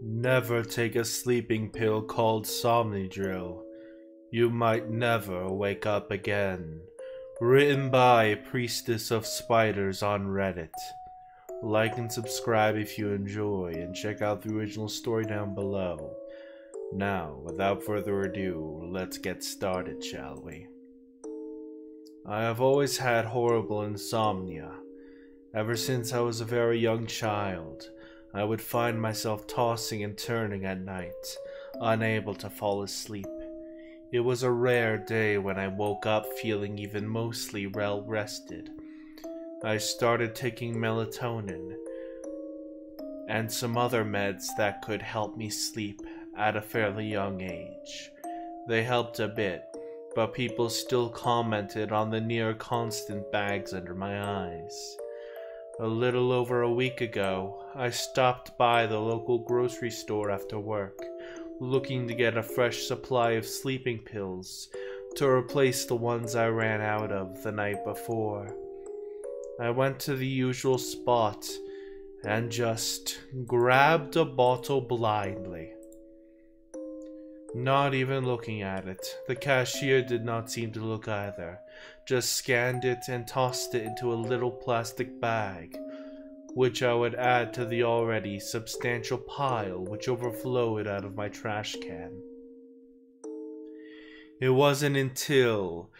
Never take a sleeping pill called Somnidrill. You might never wake up again. Written by Priestess of Spiders on Reddit. Like and subscribe if you enjoy, and check out the original story down below. Now, without further ado, let's get started, shall we? I have always had horrible insomnia. Ever since I was a very young child, I would find myself tossing and turning at night, unable to fall asleep. It was a rare day when I woke up feeling even mostly well rested. I started taking melatonin and some other meds that could help me sleep at a fairly young age. They helped a bit, but people still commented on the near constant bags under my eyes. A little over a week ago, I stopped by the local grocery store after work, looking to get a fresh supply of sleeping pills to replace the ones I ran out of the night before. I went to the usual spot and just grabbed a bottle blindly. Not even looking at it. The cashier did not seem to look either, just scanned it and tossed it into a little plastic bag, which I would add to the already substantial pile which overflowed out of my trash can. It wasn't until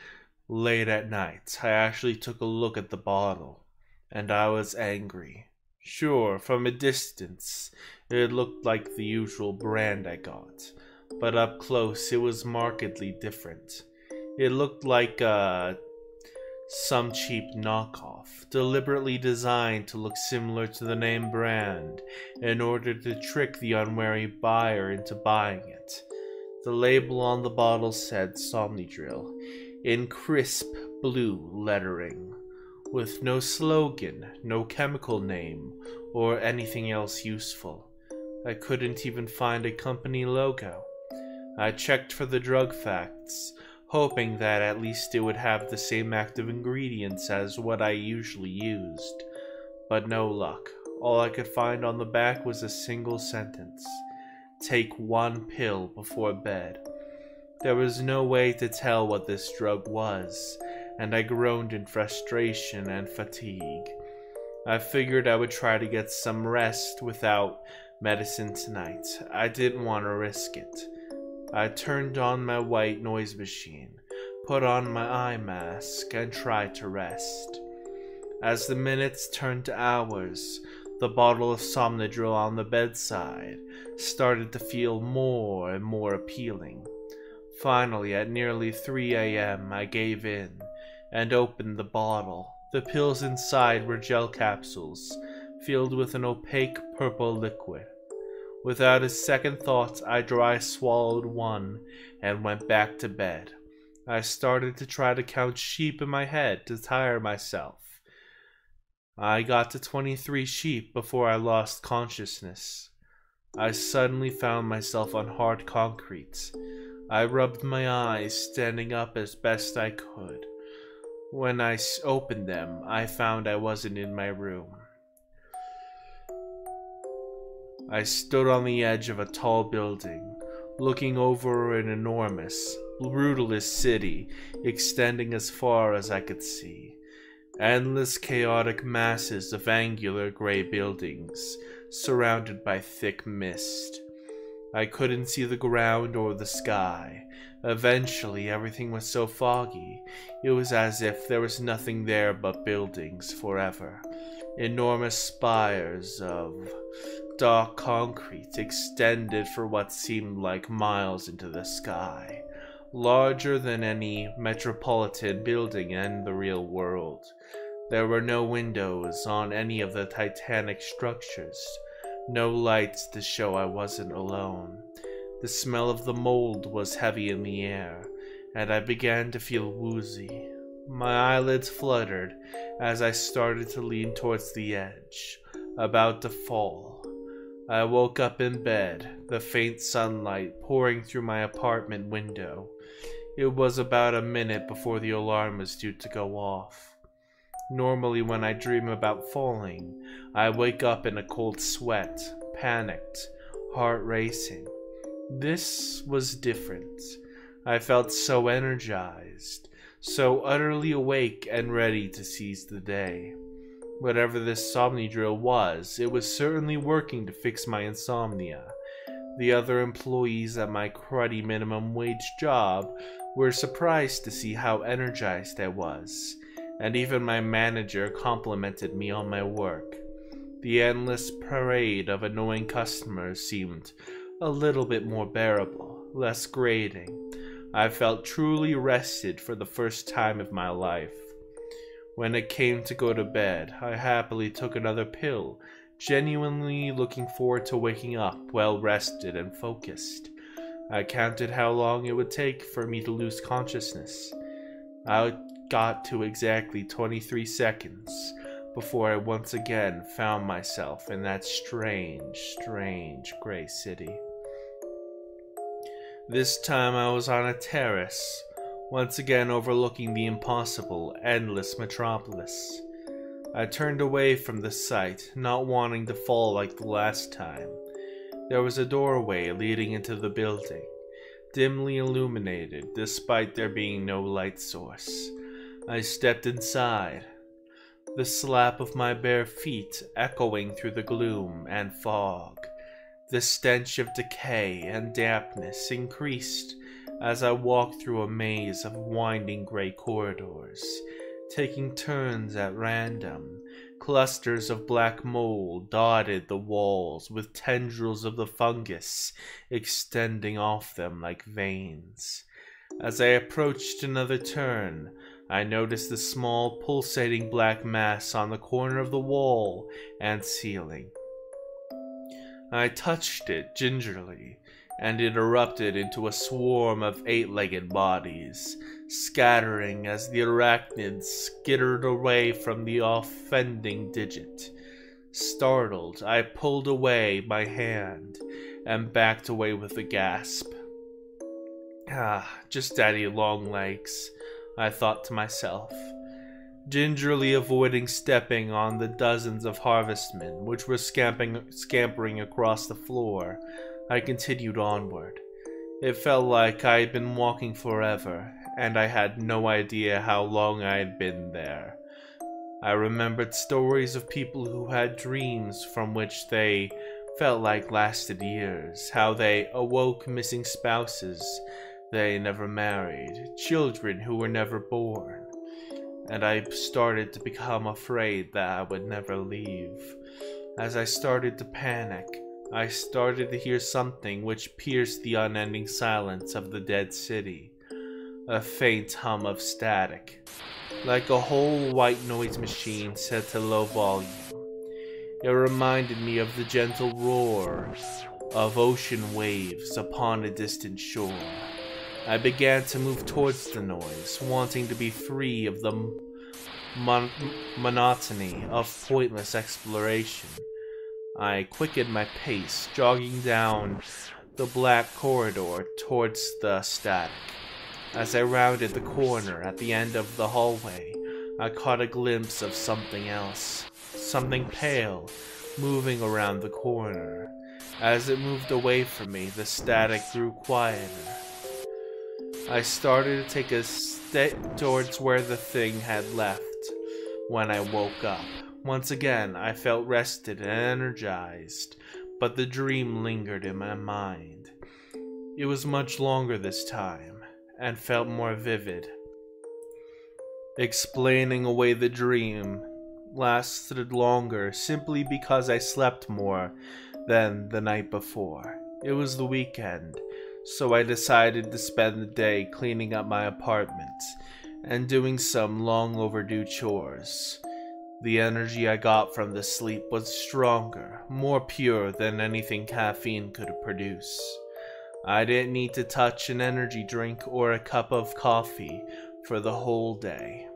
late at night I actually took a look at the bottle, and I was angry. Sure, from a distance, it looked like the usual brand I got but up close it was markedly different. It looked like uh, some cheap knockoff, deliberately designed to look similar to the name brand in order to trick the unwary buyer into buying it. The label on the bottle said Somnidrill in crisp blue lettering, with no slogan, no chemical name, or anything else useful. I couldn't even find a company logo. I checked for the drug facts, hoping that at least it would have the same active ingredients as what I usually used. But no luck. All I could find on the back was a single sentence. Take one pill before bed. There was no way to tell what this drug was, and I groaned in frustration and fatigue. I figured I would try to get some rest without medicine tonight. I didn't want to risk it. I turned on my white noise machine, put on my eye mask, and tried to rest. As the minutes turned to hours, the bottle of Somnidrill on the bedside started to feel more and more appealing. Finally, at nearly 3 a.m., I gave in and opened the bottle. The pills inside were gel capsules filled with an opaque purple liquid. Without a second thought, I dry swallowed one and went back to bed. I started to try to count sheep in my head to tire myself. I got to 23 sheep before I lost consciousness. I suddenly found myself on hard concrete. I rubbed my eyes, standing up as best I could. When I opened them, I found I wasn't in my room. I stood on the edge of a tall building, looking over an enormous, brutalist city extending as far as I could see. Endless chaotic masses of angular gray buildings, surrounded by thick mist. I couldn't see the ground or the sky. Eventually, everything was so foggy, it was as if there was nothing there but buildings forever. Enormous spires of dark concrete extended for what seemed like miles into the sky, larger than any metropolitan building in the real world. There were no windows on any of the titanic structures, no lights to show I wasn't alone. The smell of the mold was heavy in the air, and I began to feel woozy. My eyelids fluttered as I started to lean towards the edge, about to fall. I woke up in bed, the faint sunlight pouring through my apartment window. It was about a minute before the alarm was due to go off. Normally, when I dream about falling, I wake up in a cold sweat, panicked, heart racing. This was different. I felt so energized, so utterly awake and ready to seize the day. Whatever this Somnidrill was, it was certainly working to fix my insomnia. The other employees at my cruddy minimum wage job were surprised to see how energized I was, and even my manager complimented me on my work. The endless parade of annoying customers seemed a little bit more bearable, less grating. I felt truly rested for the first time of my life. When it came to go to bed, I happily took another pill, genuinely looking forward to waking up well rested and focused. I counted how long it would take for me to lose consciousness. I got to exactly 23 seconds before I once again found myself in that strange, strange gray city. This time I was on a terrace once again overlooking the impossible, endless metropolis. I turned away from the sight, not wanting to fall like the last time. There was a doorway leading into the building, dimly illuminated despite there being no light source. I stepped inside, the slap of my bare feet echoing through the gloom and fog. The stench of decay and dampness increased as I walked through a maze of winding gray corridors, taking turns at random. Clusters of black mold dotted the walls with tendrils of the fungus extending off them like veins. As I approached another turn, I noticed the small pulsating black mass on the corner of the wall and ceiling. I touched it gingerly, and it erupted into a swarm of eight-legged bodies, scattering as the arachnids skittered away from the offending digit. Startled, I pulled away my hand and backed away with a gasp. Ah, just daddy long legs, I thought to myself, gingerly avoiding stepping on the dozens of harvestmen which were scamping, scampering across the floor I continued onward. It felt like I had been walking forever, and I had no idea how long I had been there. I remembered stories of people who had dreams from which they felt like lasted years, how they awoke missing spouses they never married, children who were never born. And I started to become afraid that I would never leave. As I started to panic, I started to hear something which pierced the unending silence of the dead city. A faint hum of static, like a whole white noise machine set to low volume. It reminded me of the gentle roar of ocean waves upon a distant shore. I began to move towards the noise, wanting to be free of the mon monotony of pointless exploration. I quickened my pace, jogging down the black corridor towards the static. As I rounded the corner at the end of the hallway, I caught a glimpse of something else, something pale, moving around the corner. As it moved away from me, the static grew quieter. I started to take a step towards where the thing had left when I woke up. Once again, I felt rested and energized, but the dream lingered in my mind. It was much longer this time, and felt more vivid. Explaining away the dream lasted longer simply because I slept more than the night before. It was the weekend, so I decided to spend the day cleaning up my apartment and doing some long overdue chores. The energy I got from the sleep was stronger, more pure than anything caffeine could produce. I didn't need to touch an energy drink or a cup of coffee for the whole day.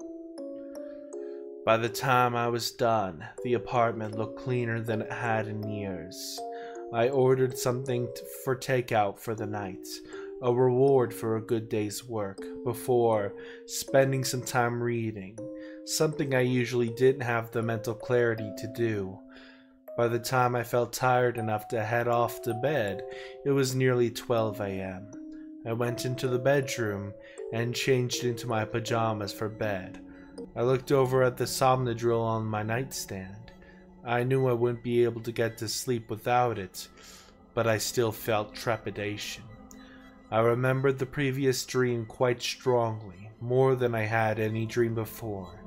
By the time I was done, the apartment looked cleaner than it had in years. I ordered something for takeout for the night, a reward for a good day's work, before spending some time reading, something I usually didn't have the mental clarity to do. By the time I felt tired enough to head off to bed, it was nearly 12 a.m. I went into the bedroom and changed into my pajamas for bed. I looked over at the Somnidril on my nightstand. I knew I wouldn't be able to get to sleep without it, but I still felt trepidation. I remembered the previous dream quite strongly, more than I had any dream before.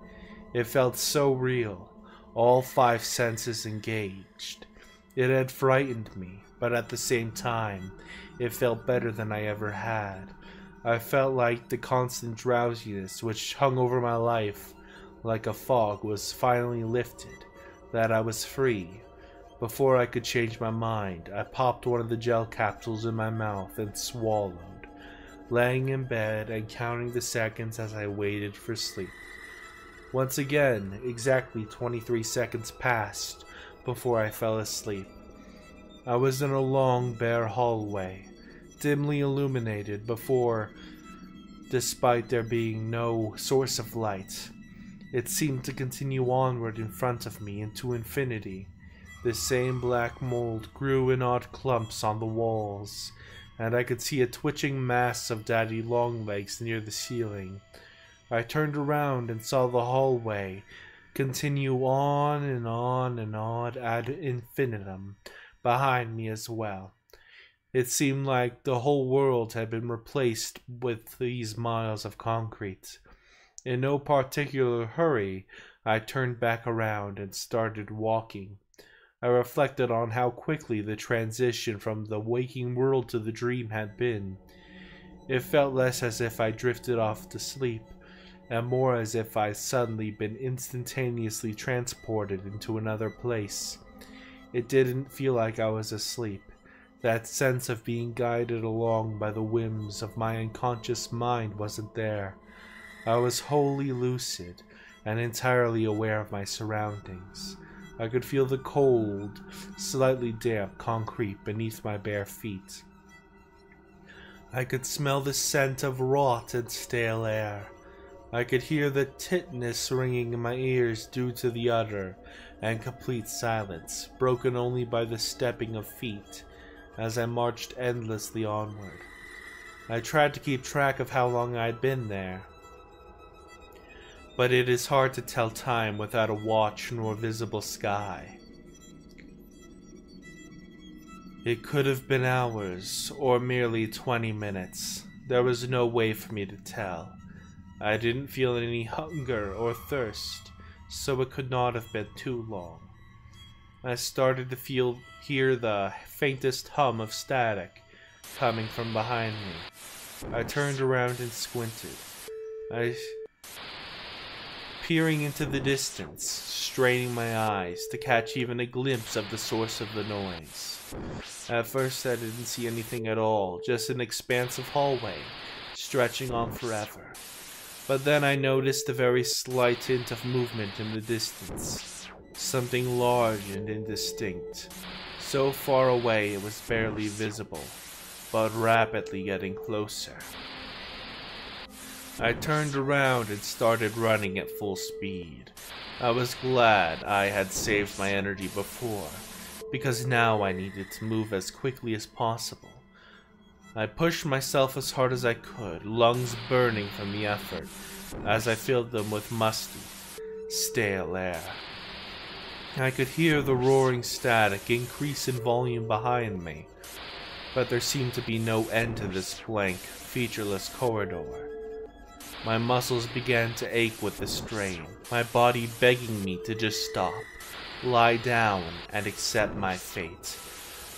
It felt so real, all five senses engaged. It had frightened me, but at the same time, it felt better than I ever had. I felt like the constant drowsiness which hung over my life like a fog was finally lifted, that I was free. Before I could change my mind, I popped one of the gel capsules in my mouth and swallowed, laying in bed and counting the seconds as I waited for sleep. Once again, exactly 23 seconds passed before I fell asleep. I was in a long, bare hallway, dimly illuminated before, despite there being no source of light. It seemed to continue onward in front of me into infinity. The same black mold grew in odd clumps on the walls, and I could see a twitching mass of daddy longlegs near the ceiling. I turned around and saw the hallway continue on and on and on ad infinitum behind me as well. It seemed like the whole world had been replaced with these miles of concrete. In no particular hurry, I turned back around and started walking. I reflected on how quickly the transition from the waking world to the dream had been. It felt less as if I drifted off to sleep and more as if I'd suddenly been instantaneously transported into another place. It didn't feel like I was asleep. That sense of being guided along by the whims of my unconscious mind wasn't there. I was wholly lucid and entirely aware of my surroundings. I could feel the cold, slightly damp concrete beneath my bare feet. I could smell the scent of rot and stale air. I could hear the tinnitus ringing in my ears due to the utter and complete silence, broken only by the stepping of feet as I marched endlessly onward. I tried to keep track of how long I had been there, but it is hard to tell time without a watch nor visible sky. It could have been hours or merely twenty minutes. There was no way for me to tell. I didn't feel any hunger or thirst, so it could not have been too long. I started to feel hear the faintest hum of static coming from behind me. I turned around and squinted. I peering into the distance, straining my eyes to catch even a glimpse of the source of the noise. At first I didn't see anything at all, just an expansive hallway, stretching on forever. But then I noticed a very slight hint of movement in the distance. Something large and indistinct. So far away it was barely visible, but rapidly getting closer. I turned around and started running at full speed. I was glad I had saved my energy before, because now I needed to move as quickly as possible. I pushed myself as hard as I could, lungs burning from the effort, as I filled them with musty, stale air. I could hear the roaring static increase in volume behind me, but there seemed to be no end to this blank, featureless corridor. My muscles began to ache with the strain, my body begging me to just stop, lie down, and accept my fate.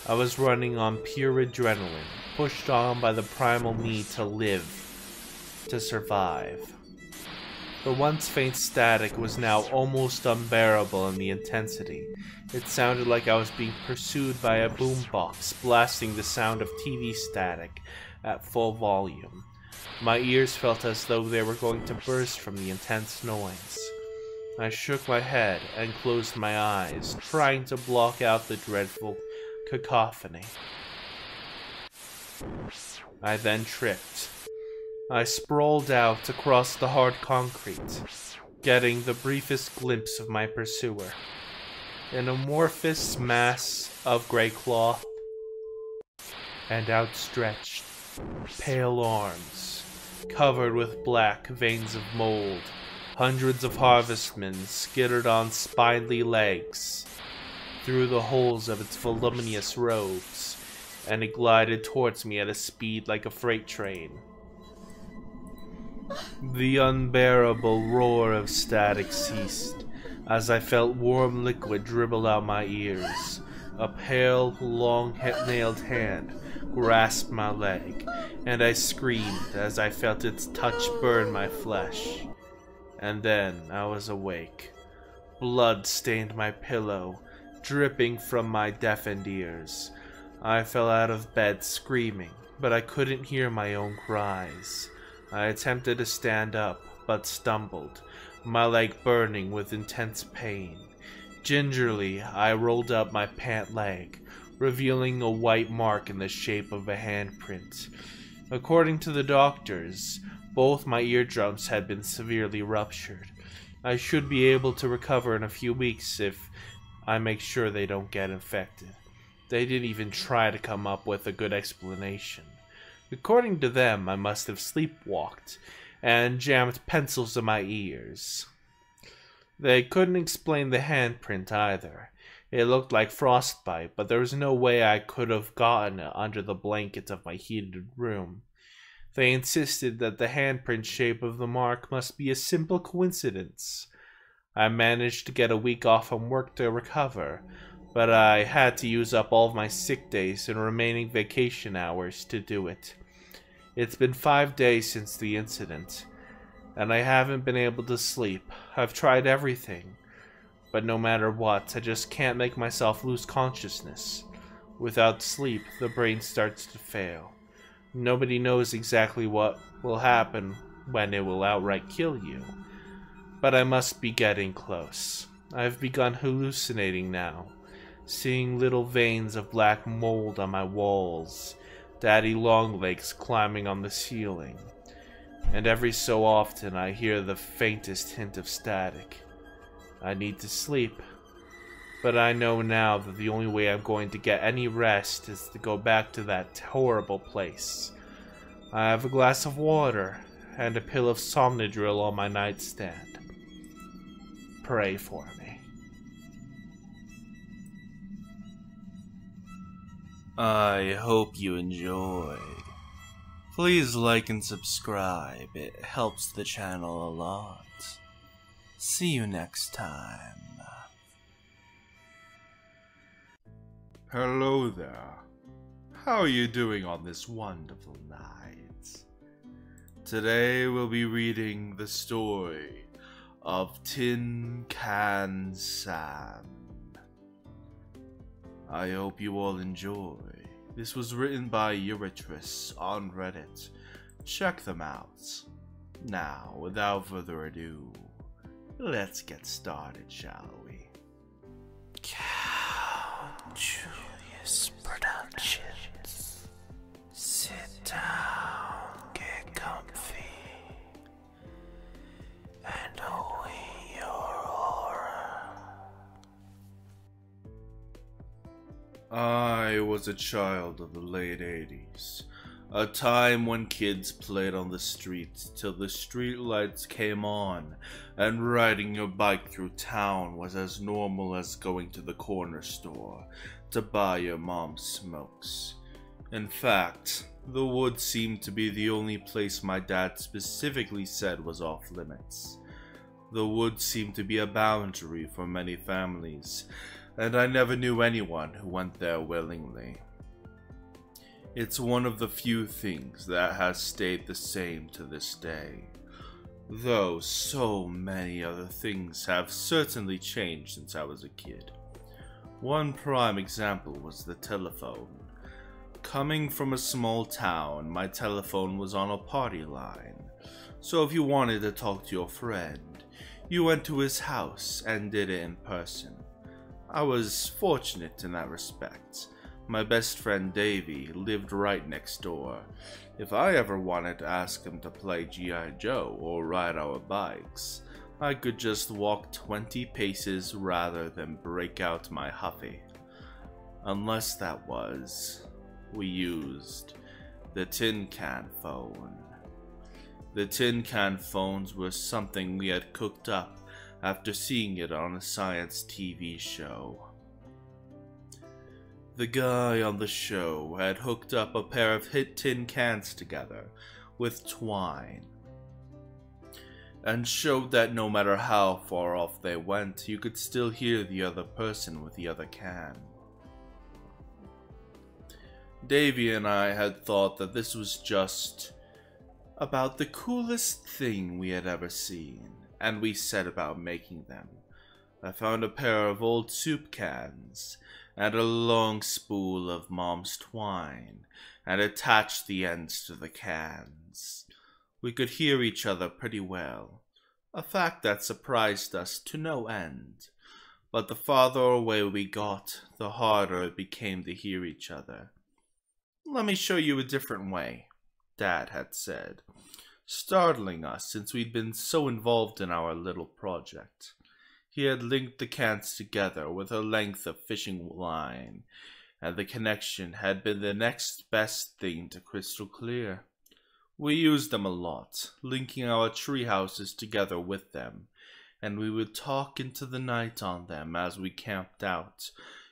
I was running on pure adrenaline, pushed on by the primal need to live, to survive. The once faint static was now almost unbearable in the intensity. It sounded like I was being pursued by a boombox, blasting the sound of TV static at full volume. My ears felt as though they were going to burst from the intense noise. I shook my head and closed my eyes, trying to block out the dreadful cacophony. I then tripped. I sprawled out across the hard concrete, getting the briefest glimpse of my pursuer. an amorphous mass of gray cloth and outstretched, pale arms, covered with black veins of mold. Hundreds of harvestmen skittered on spindly legs through the holes of its voluminous robes, and it glided towards me at a speed like a freight train. The unbearable roar of static ceased as I felt warm liquid dribble out my ears. A pale, long-nailed hand grasped my leg, and I screamed as I felt its touch burn my flesh. And then I was awake. Blood stained my pillow, dripping from my deafened ears. I fell out of bed screaming, but I couldn't hear my own cries. I attempted to stand up, but stumbled, my leg burning with intense pain. Gingerly, I rolled up my pant leg, revealing a white mark in the shape of a handprint. According to the doctors, both my eardrums had been severely ruptured. I should be able to recover in a few weeks if I make sure they don't get infected. They didn't even try to come up with a good explanation. According to them, I must have sleepwalked and jammed pencils in my ears. They couldn't explain the handprint either. It looked like frostbite, but there was no way I could have gotten it under the blankets of my heated room. They insisted that the handprint shape of the mark must be a simple coincidence. I managed to get a week off from work to recover, but I had to use up all of my sick days and remaining vacation hours to do it. It's been five days since the incident, and I haven't been able to sleep. I've tried everything, but no matter what, I just can't make myself lose consciousness. Without sleep, the brain starts to fail. Nobody knows exactly what will happen when it will outright kill you. But I must be getting close. I've begun hallucinating now, seeing little veins of black mold on my walls, daddy longlegs climbing on the ceiling, and every so often I hear the faintest hint of static. I need to sleep, but I know now that the only way I'm going to get any rest is to go back to that horrible place. I have a glass of water and a pill of Somnidril on my nightstand. Pray for me. I hope you enjoy. Please like and subscribe, it helps the channel a lot. See you next time. Hello there. How are you doing on this wonderful night? Today we'll be reading the story of Tin Can Sam. I hope you all enjoy. This was written by Eurytris on Reddit. Check them out. Now, without further ado, let's get started, shall we? Count Julius Productions. Sit down, get comfy, and await I was a child of the late 80s. A time when kids played on the streets till the streetlights came on, and riding your bike through town was as normal as going to the corner store to buy your mom's smokes. In fact, the woods seemed to be the only place my dad specifically said was off limits. The woods seemed to be a boundary for many families, and I never knew anyone who went there willingly. It's one of the few things that has stayed the same to this day. Though so many other things have certainly changed since I was a kid. One prime example was the telephone. Coming from a small town, my telephone was on a party line. So if you wanted to talk to your friend, you went to his house and did it in person. I was fortunate in that respect. My best friend Davy lived right next door. If I ever wanted to ask him to play G.I. Joe or ride our bikes, I could just walk 20 paces rather than break out my huffy. Unless that was, we used the tin can phone. The tin can phones were something we had cooked up after seeing it on a science TV show. The guy on the show had hooked up a pair of hit tin cans together with twine and showed that no matter how far off they went, you could still hear the other person with the other can. Davy and I had thought that this was just about the coolest thing we had ever seen, and we set about making them. I found a pair of old soup cans and a long spool of mom's twine and attached the ends to the cans. We could hear each other pretty well, a fact that surprised us to no end. But the farther away we got, the harder it became to hear each other. Let me show you a different way, Dad had said, startling us since we'd been so involved in our little project. He had linked the cans together with a length of fishing line, and the connection had been the next best thing to crystal clear. We used them a lot, linking our tree houses together with them, and we would talk into the night on them as we camped out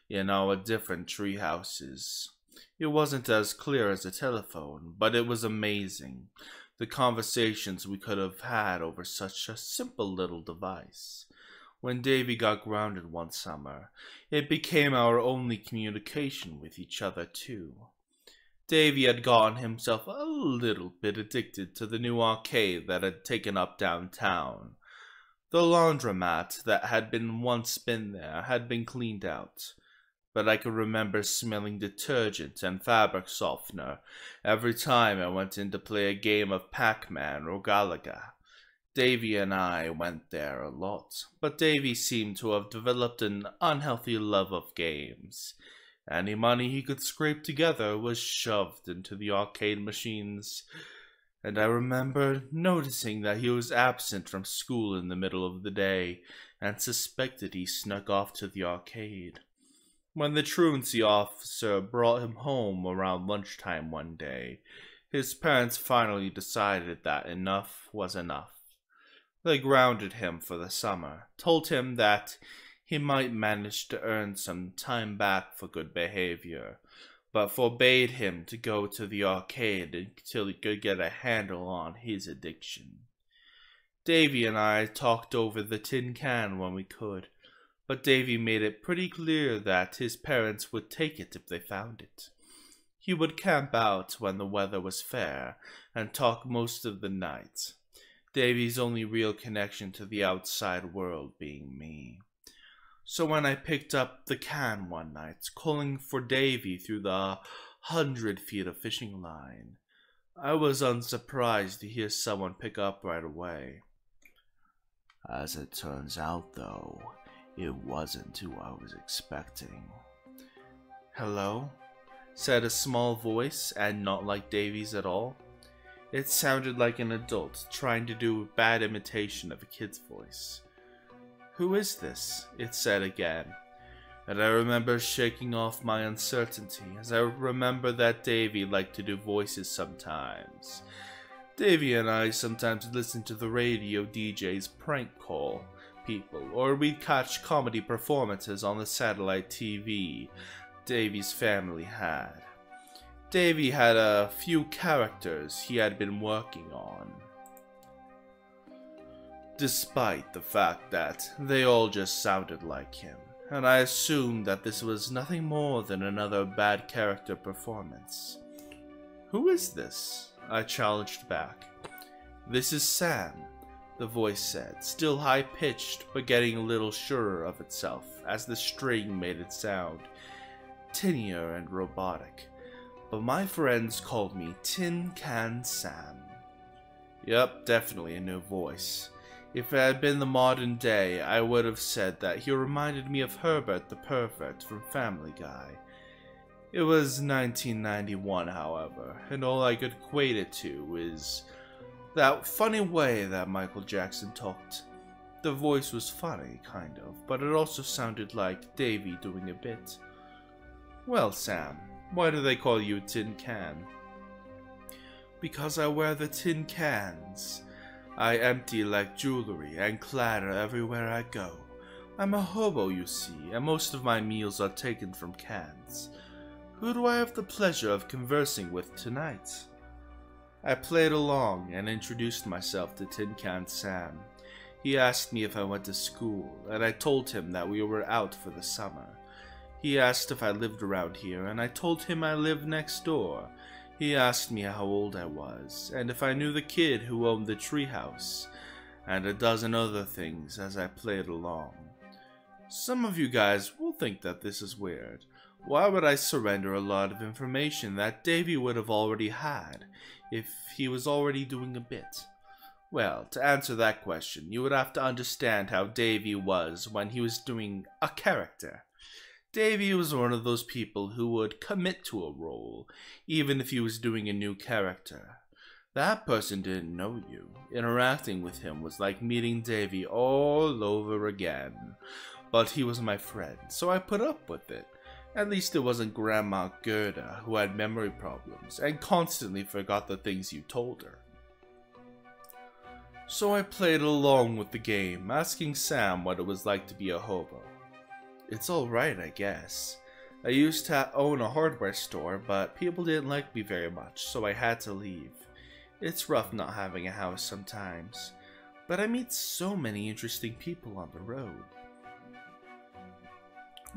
in our different tree houses. It wasn't as clear as a telephone, but it was amazing, the conversations we could have had over such a simple little device. When Davy got grounded one summer, it became our only communication with each other, too. Davy had gotten himself a little bit addicted to the new arcade that had taken up downtown. The laundromat that had been once been there had been cleaned out, but I could remember smelling detergent and fabric softener every time I went in to play a game of Pac-Man or Galaga. Davy and I went there a lot, but Davy seemed to have developed an unhealthy love of games. Any money he could scrape together was shoved into the arcade machines, and I remember noticing that he was absent from school in the middle of the day and suspected he snuck off to the arcade. When the truancy officer brought him home around lunchtime one day, his parents finally decided that enough was enough. They grounded him for the summer, told him that he might manage to earn some time back for good behavior, but forbade him to go to the arcade until he could get a handle on his addiction. Davy and I talked over the tin can when we could, but Davy made it pretty clear that his parents would take it if they found it. He would camp out when the weather was fair and talk most of the night. Davy's only real connection to the outside world being me. So when I picked up the can one night, calling for Davy through the hundred feet of fishing line, I was unsurprised to hear someone pick up right away. As it turns out, though, it wasn't who I was expecting. Hello? said a small voice, and not like Davy's at all. It sounded like an adult trying to do a bad imitation of a kid's voice. Who is this? It said again. And I remember shaking off my uncertainty as I remember that Davy liked to do voices sometimes. Davy and I sometimes listened to the radio DJs prank call people, or we'd catch comedy performances on the satellite TV Davy's family had. Davy had a few characters he had been working on. Despite the fact that they all just sounded like him, and I assumed that this was nothing more than another bad character performance. Who is this? I challenged back. This is Sam, the voice said, still high pitched but getting a little surer of itself as the string made it sound tinier and robotic but my friends called me Tin Can Sam. Yep, definitely a new voice. If it had been the modern day, I would have said that he reminded me of Herbert the Pervert from Family Guy. It was 1991, however, and all I could equate it to is that funny way that Michael Jackson talked. The voice was funny, kind of, but it also sounded like Davy doing a bit. Well, Sam, why do they call you Tin Can? Because I wear the tin cans. I empty like jewelry and clatter everywhere I go. I'm a hobo, you see, and most of my meals are taken from cans. Who do I have the pleasure of conversing with tonight? I played along and introduced myself to Tin Can Sam. He asked me if I went to school, and I told him that we were out for the summer. He asked if I lived around here, and I told him I lived next door. He asked me how old I was, and if I knew the kid who owned the treehouse, and a dozen other things as I played along. Some of you guys will think that this is weird. Why would I surrender a lot of information that Davy would have already had if he was already doing a bit? Well, to answer that question, you would have to understand how Davy was when he was doing a character. Davy was one of those people who would commit to a role, even if he was doing a new character. That person didn't know you. Interacting with him was like meeting Davy all over again. But he was my friend, so I put up with it. At least it wasn't Grandma Gerda, who had memory problems and constantly forgot the things you told her. So I played along with the game, asking Sam what it was like to be a hobo. It's alright, I guess. I used to own a hardware store, but people didn't like me very much, so I had to leave. It's rough not having a house sometimes, but I meet so many interesting people on the road.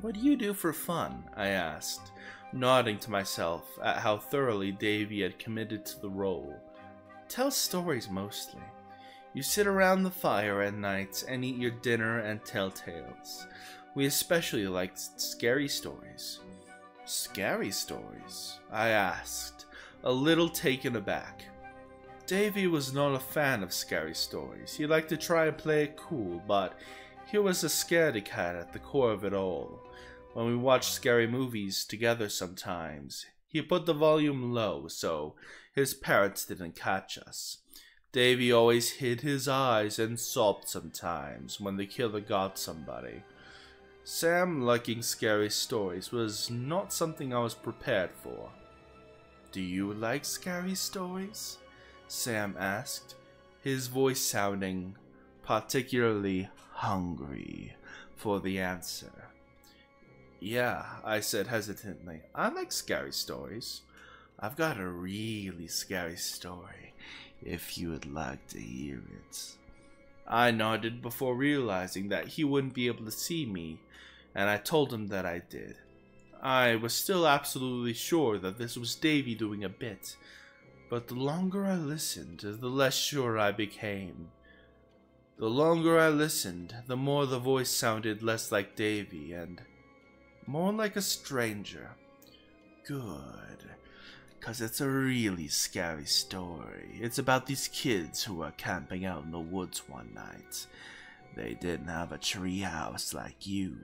What do you do for fun? I asked, nodding to myself at how thoroughly Davy had committed to the role. Tell stories mostly. You sit around the fire at nights and eat your dinner and tell tales. We especially liked scary stories. Scary stories? I asked, a little taken aback. Davy was not a fan of scary stories. He liked to try and play it cool, but he was a scaredy cat at the core of it all. When we watched scary movies together sometimes, he put the volume low so his parents didn't catch us. Davy always hid his eyes and sobbed sometimes when the killer got somebody. Sam liking scary stories was not something I was prepared for. Do you like scary stories? Sam asked, his voice sounding particularly hungry for the answer. Yeah, I said hesitantly. I like scary stories. I've got a really scary story, if you would like to hear it. I nodded before realizing that he wouldn't be able to see me and I told him that I did. I was still absolutely sure that this was Davy doing a bit, but the longer I listened, the less sure I became. The longer I listened, the more the voice sounded less like Davy and more like a stranger. Good, cause it's a really scary story. It's about these kids who were camping out in the woods one night. They didn't have a treehouse like you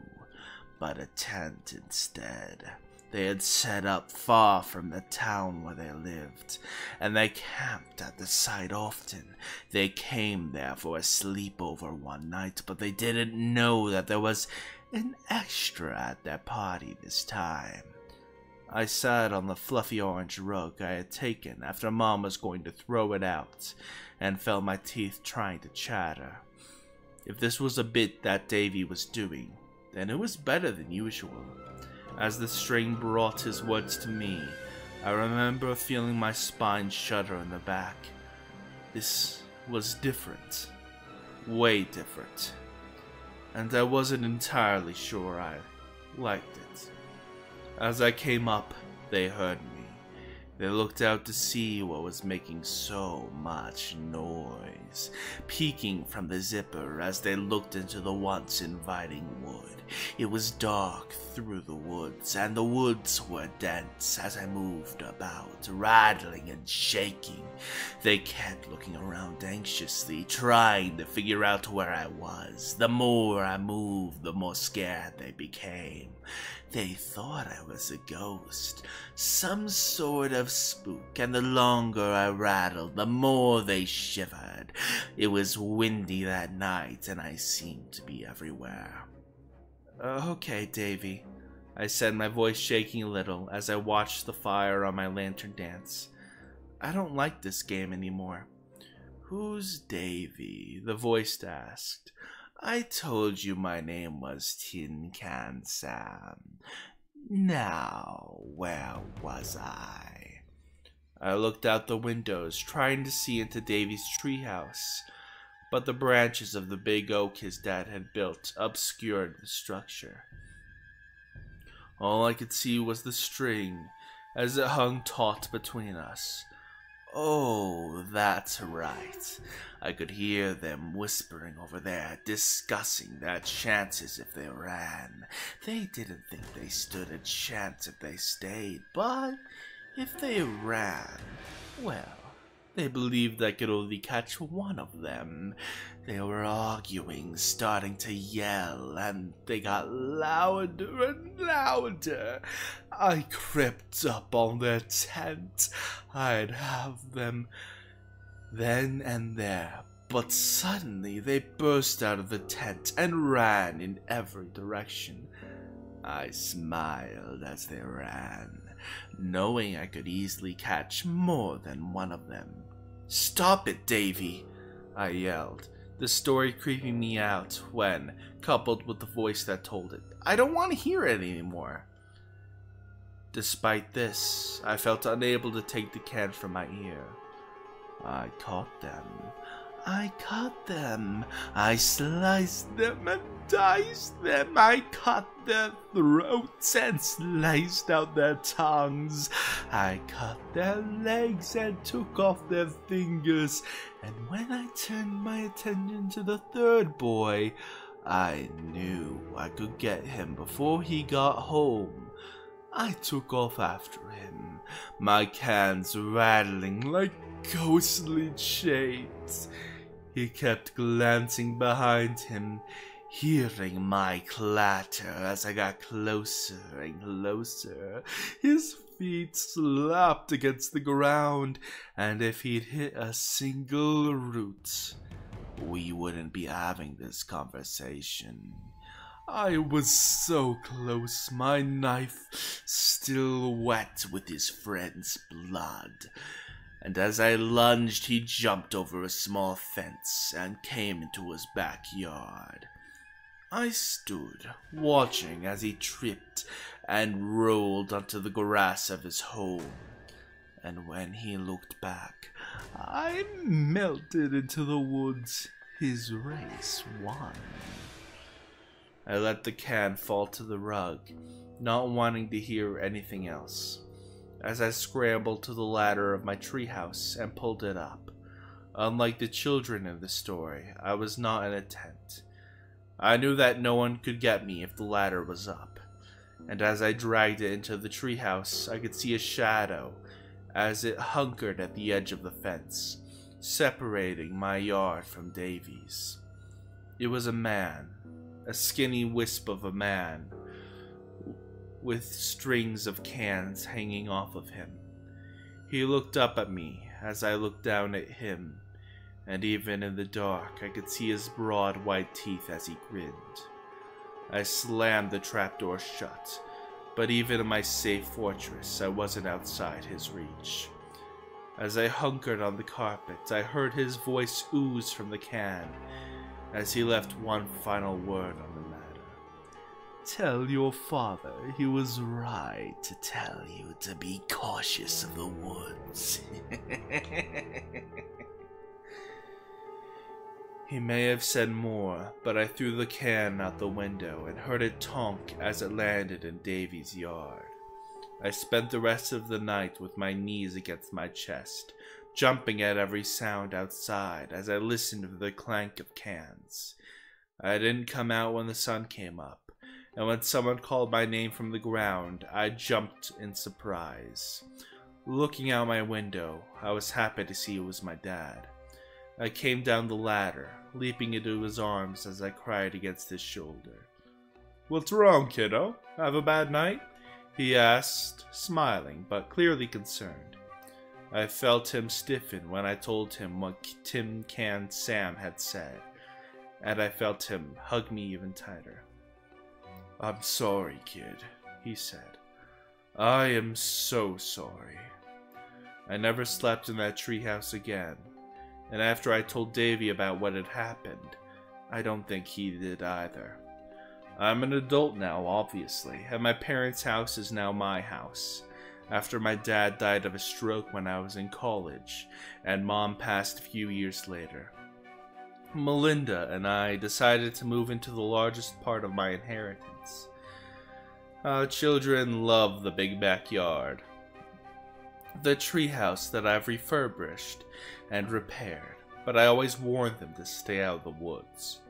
but a tent instead. They had set up far from the town where they lived, and they camped at the site often. They came there for a sleepover one night, but they didn't know that there was an extra at their party this time. I sat on the fluffy orange rug I had taken after Mom was going to throw it out, and felt my teeth trying to chatter. If this was a bit that Davy was doing, then it was better than usual. As the string brought his words to me, I remember feeling my spine shudder in the back. This was different. Way different. And I wasn't entirely sure I liked it. As I came up, they heard me. They looked out to see what was making so much noise, peeking from the zipper as they looked into the once inviting wood. It was dark through the woods, and the woods were dense as I moved about, rattling and shaking. They kept looking around anxiously, trying to figure out where I was. The more I moved, the more scared they became. They thought I was a ghost, some sort of spook, and the longer I rattled, the more they shivered. It was windy that night, and I seemed to be everywhere. Uh, okay, Davy, I said, my voice shaking a little as I watched the fire on my lantern dance. I don't like this game anymore. Who's Davy? The voice asked. I told you my name was Tin Can Sam. Now, where was I? I looked out the windows, trying to see into Davy's treehouse, but the branches of the big oak his dad had built obscured the structure. All I could see was the string as it hung taut between us. Oh, that's right. I could hear them whispering over there, discussing their chances if they ran. They didn't think they stood a chance if they stayed, but if they ran, well, they believed I could only catch one of them. They were arguing, starting to yell, and they got louder and louder. I crept up on their tent. I'd have them then and there. But suddenly they burst out of the tent and ran in every direction. I smiled as they ran, knowing I could easily catch more than one of them. Stop it, Davy! I yelled, the story creeping me out when, coupled with the voice that told it, I don't want to hear it anymore. Despite this, I felt unable to take the can from my ear. I caught them. I cut them. I sliced them and diced them. I cut their throats and sliced out their tongues. I cut their legs and took off their fingers. And when I turned my attention to the third boy, I knew I could get him before he got home. I took off after him, my cans rattling like ghostly chains. He kept glancing behind him, hearing my clatter as I got closer and closer. His feet slapped against the ground, and if he'd hit a single root, we wouldn't be having this conversation. I was so close, my knife still wet with his friend's blood and as I lunged, he jumped over a small fence and came into his backyard. I stood, watching as he tripped and rolled onto the grass of his home. And when he looked back, I melted into the woods. His race won. I let the can fall to the rug, not wanting to hear anything else as I scrambled to the ladder of my treehouse and pulled it up. Unlike the children in the story, I was not in a tent. I knew that no one could get me if the ladder was up, and as I dragged it into the treehouse, I could see a shadow as it hunkered at the edge of the fence, separating my yard from Davy's. It was a man, a skinny wisp of a man, with strings of cans hanging off of him. He looked up at me as I looked down at him, and even in the dark I could see his broad white teeth as he grinned. I slammed the trapdoor shut, but even in my safe fortress I wasn't outside his reach. As I hunkered on the carpet, I heard his voice ooze from the can as he left one final word on the Tell your father he was right to tell you to be cautious of the woods. he may have said more, but I threw the can out the window and heard it tonk as it landed in Davy's yard. I spent the rest of the night with my knees against my chest, jumping at every sound outside as I listened to the clank of cans. I didn't come out when the sun came up and when someone called my name from the ground, I jumped in surprise. Looking out my window, I was happy to see it was my dad. I came down the ladder, leaping into his arms as I cried against his shoulder. What's wrong, kiddo? Have a bad night? He asked, smiling, but clearly concerned. I felt him stiffen when I told him what Tin Can Sam had said, and I felt him hug me even tighter. I'm sorry, kid, he said. I am so sorry. I never slept in that treehouse again, and after I told Davy about what had happened, I don't think he did either. I'm an adult now, obviously, and my parents' house is now my house. After my dad died of a stroke when I was in college, and mom passed a few years later. Melinda and I decided to move into the largest part of my inheritance. Our children love the big backyard. The treehouse that I've refurbished and repaired, but I always warn them to stay out of the woods.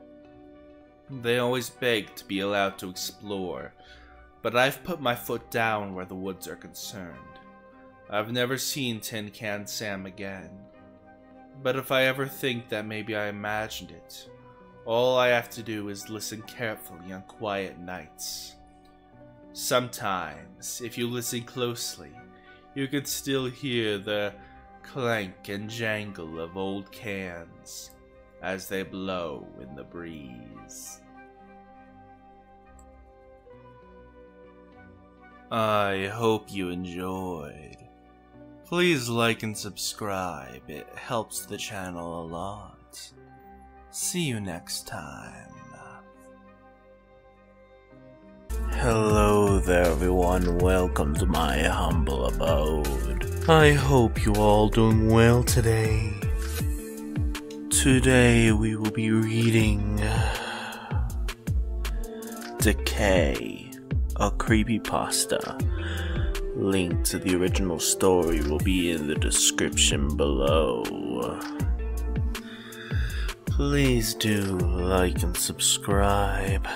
They always beg to be allowed to explore, but I've put my foot down where the woods are concerned. I've never seen Tin Can Sam again. But if I ever think that maybe I imagined it, all I have to do is listen carefully on quiet nights. Sometimes, if you listen closely, you can still hear the clank and jangle of old cans as they blow in the breeze. I hope you enjoyed. Please like and subscribe, it helps the channel a lot. See you next time. Hello there everyone, welcome to my humble abode. I hope you all doing well today. Today we will be reading Decay, a creepypasta. Link to the original story will be in the description below. Please do like and subscribe.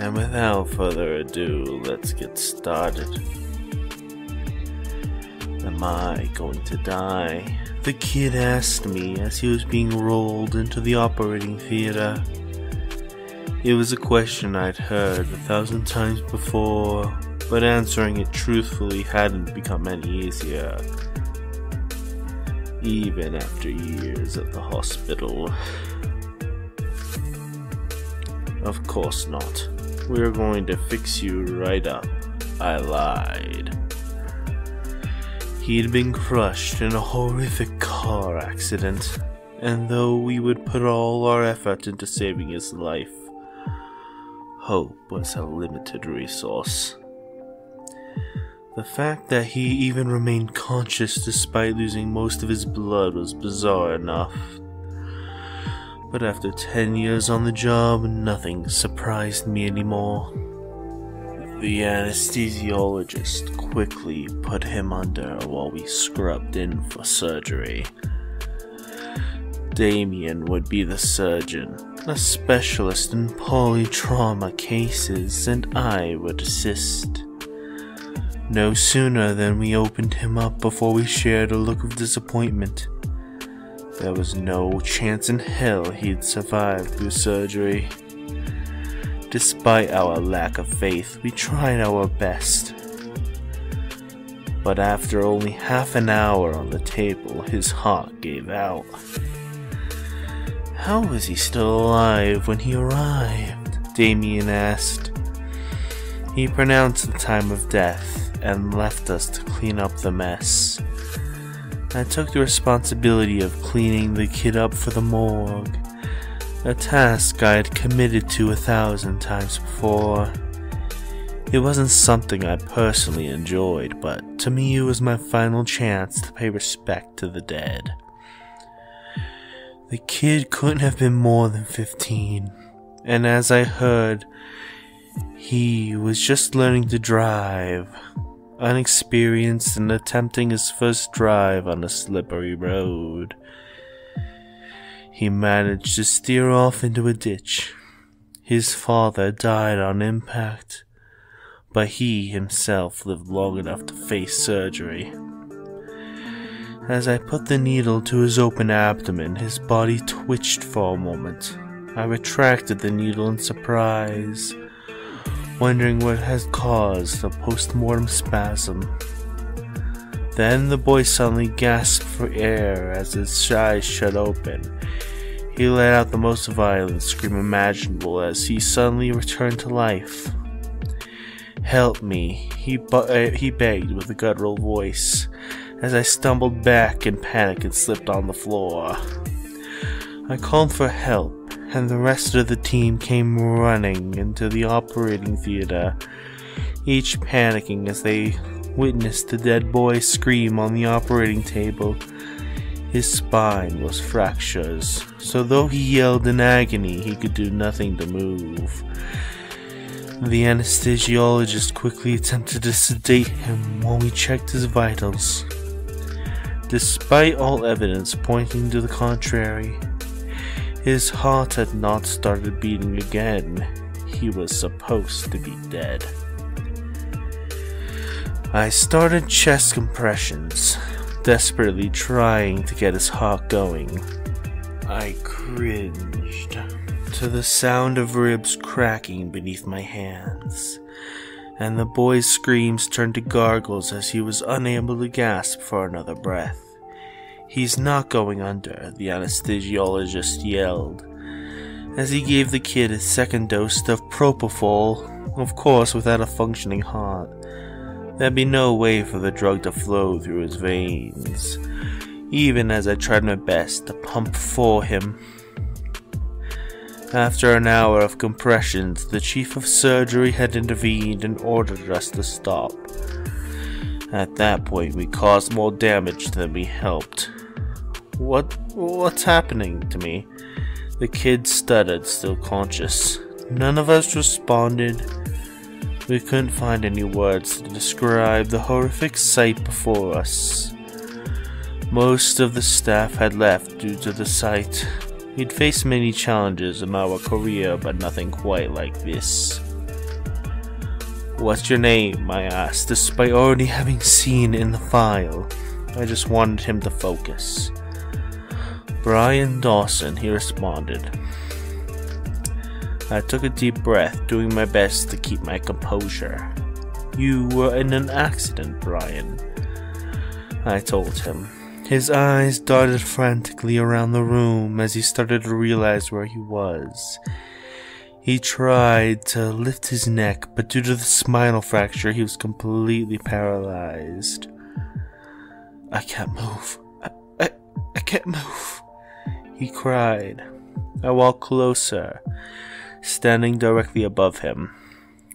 And without further ado, let's get started. Am I going to die? The kid asked me as he was being rolled into the operating theater. It was a question I'd heard a thousand times before, but answering it truthfully hadn't become any easier. Even after years at the hospital. Of course not. We're going to fix you right up. I lied. He'd been crushed in a horrific car accident, and though we would put all our effort into saving his life, hope was a limited resource. The fact that he even remained conscious despite losing most of his blood was bizarre enough. But after 10 years on the job, nothing surprised me anymore. The anesthesiologist quickly put him under while we scrubbed in for surgery. Damien would be the surgeon, a specialist in polytrauma cases, and I would assist. No sooner than we opened him up before we shared a look of disappointment. There was no chance in hell he'd survive through surgery. Despite our lack of faith, we tried our best. But after only half an hour on the table, his heart gave out. How was he still alive when he arrived? Damien asked. He pronounced the time of death and left us to clean up the mess. I took the responsibility of cleaning the kid up for the morgue, a task I had committed to a thousand times before. It wasn't something I personally enjoyed, but to me it was my final chance to pay respect to the dead. The kid couldn't have been more than 15, and as I heard, he was just learning to drive, unexperienced in attempting his first drive on a slippery road. He managed to steer off into a ditch. His father died on impact, but he himself lived long enough to face surgery. As I put the needle to his open abdomen, his body twitched for a moment. I retracted the needle in surprise, wondering what had caused the post-mortem spasm. Then the boy suddenly gasped for air as his eyes shut open. He let out the most violent scream imaginable as he suddenly returned to life. Help me, he, uh, he begged with a guttural voice as I stumbled back in panic and slipped on the floor. I called for help, and the rest of the team came running into the operating theater, each panicking as they witnessed the dead boy scream on the operating table. His spine was fractured, so though he yelled in agony, he could do nothing to move. The anesthesiologist quickly attempted to sedate him while we checked his vitals. Despite all evidence pointing to the contrary, his heart had not started beating again. He was supposed to be dead. I started chest compressions, desperately trying to get his heart going. I cringed to the sound of ribs cracking beneath my hands, and the boy's screams turned to gargles as he was unable to gasp for another breath. He's not going under, the anesthesiologist yelled, as he gave the kid a second dose of propofol, of course without a functioning heart. There'd be no way for the drug to flow through his veins, even as I tried my best to pump for him. After an hour of compressions, the chief of surgery had intervened and ordered us to stop. At that point, we caused more damage than we helped. What what's happening to me? The kid stuttered, still conscious. None of us responded. We couldn't find any words to describe the horrific sight before us. Most of the staff had left due to the sight. We'd faced many challenges in our career, but nothing quite like this. What's your name? I asked, despite already having seen in the file. I just wanted him to focus. Brian Dawson, he responded. I took a deep breath, doing my best to keep my composure. You were in an accident, Brian. I told him. His eyes darted frantically around the room as he started to realize where he was. He tried to lift his neck, but due to the spinal fracture, he was completely paralyzed. I can't move. I, I, I can't move. He cried. I walked closer, standing directly above him.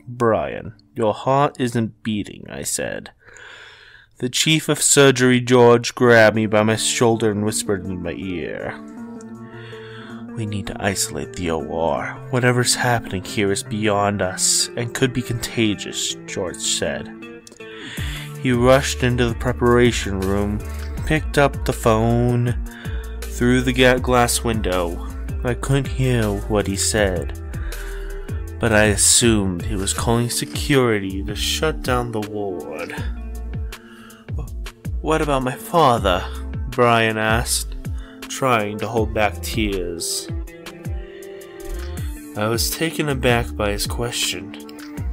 Brian, your heart isn't beating, I said. The chief of surgery, George, grabbed me by my shoulder and whispered in my ear. We need to isolate the OR. Whatever's happening here is beyond us and could be contagious, George said. He rushed into the preparation room, picked up the phone through the glass window. I couldn't hear what he said but I assumed he was calling security to shut down the ward. What about my father? Brian asked, trying to hold back tears. I was taken aback by his question.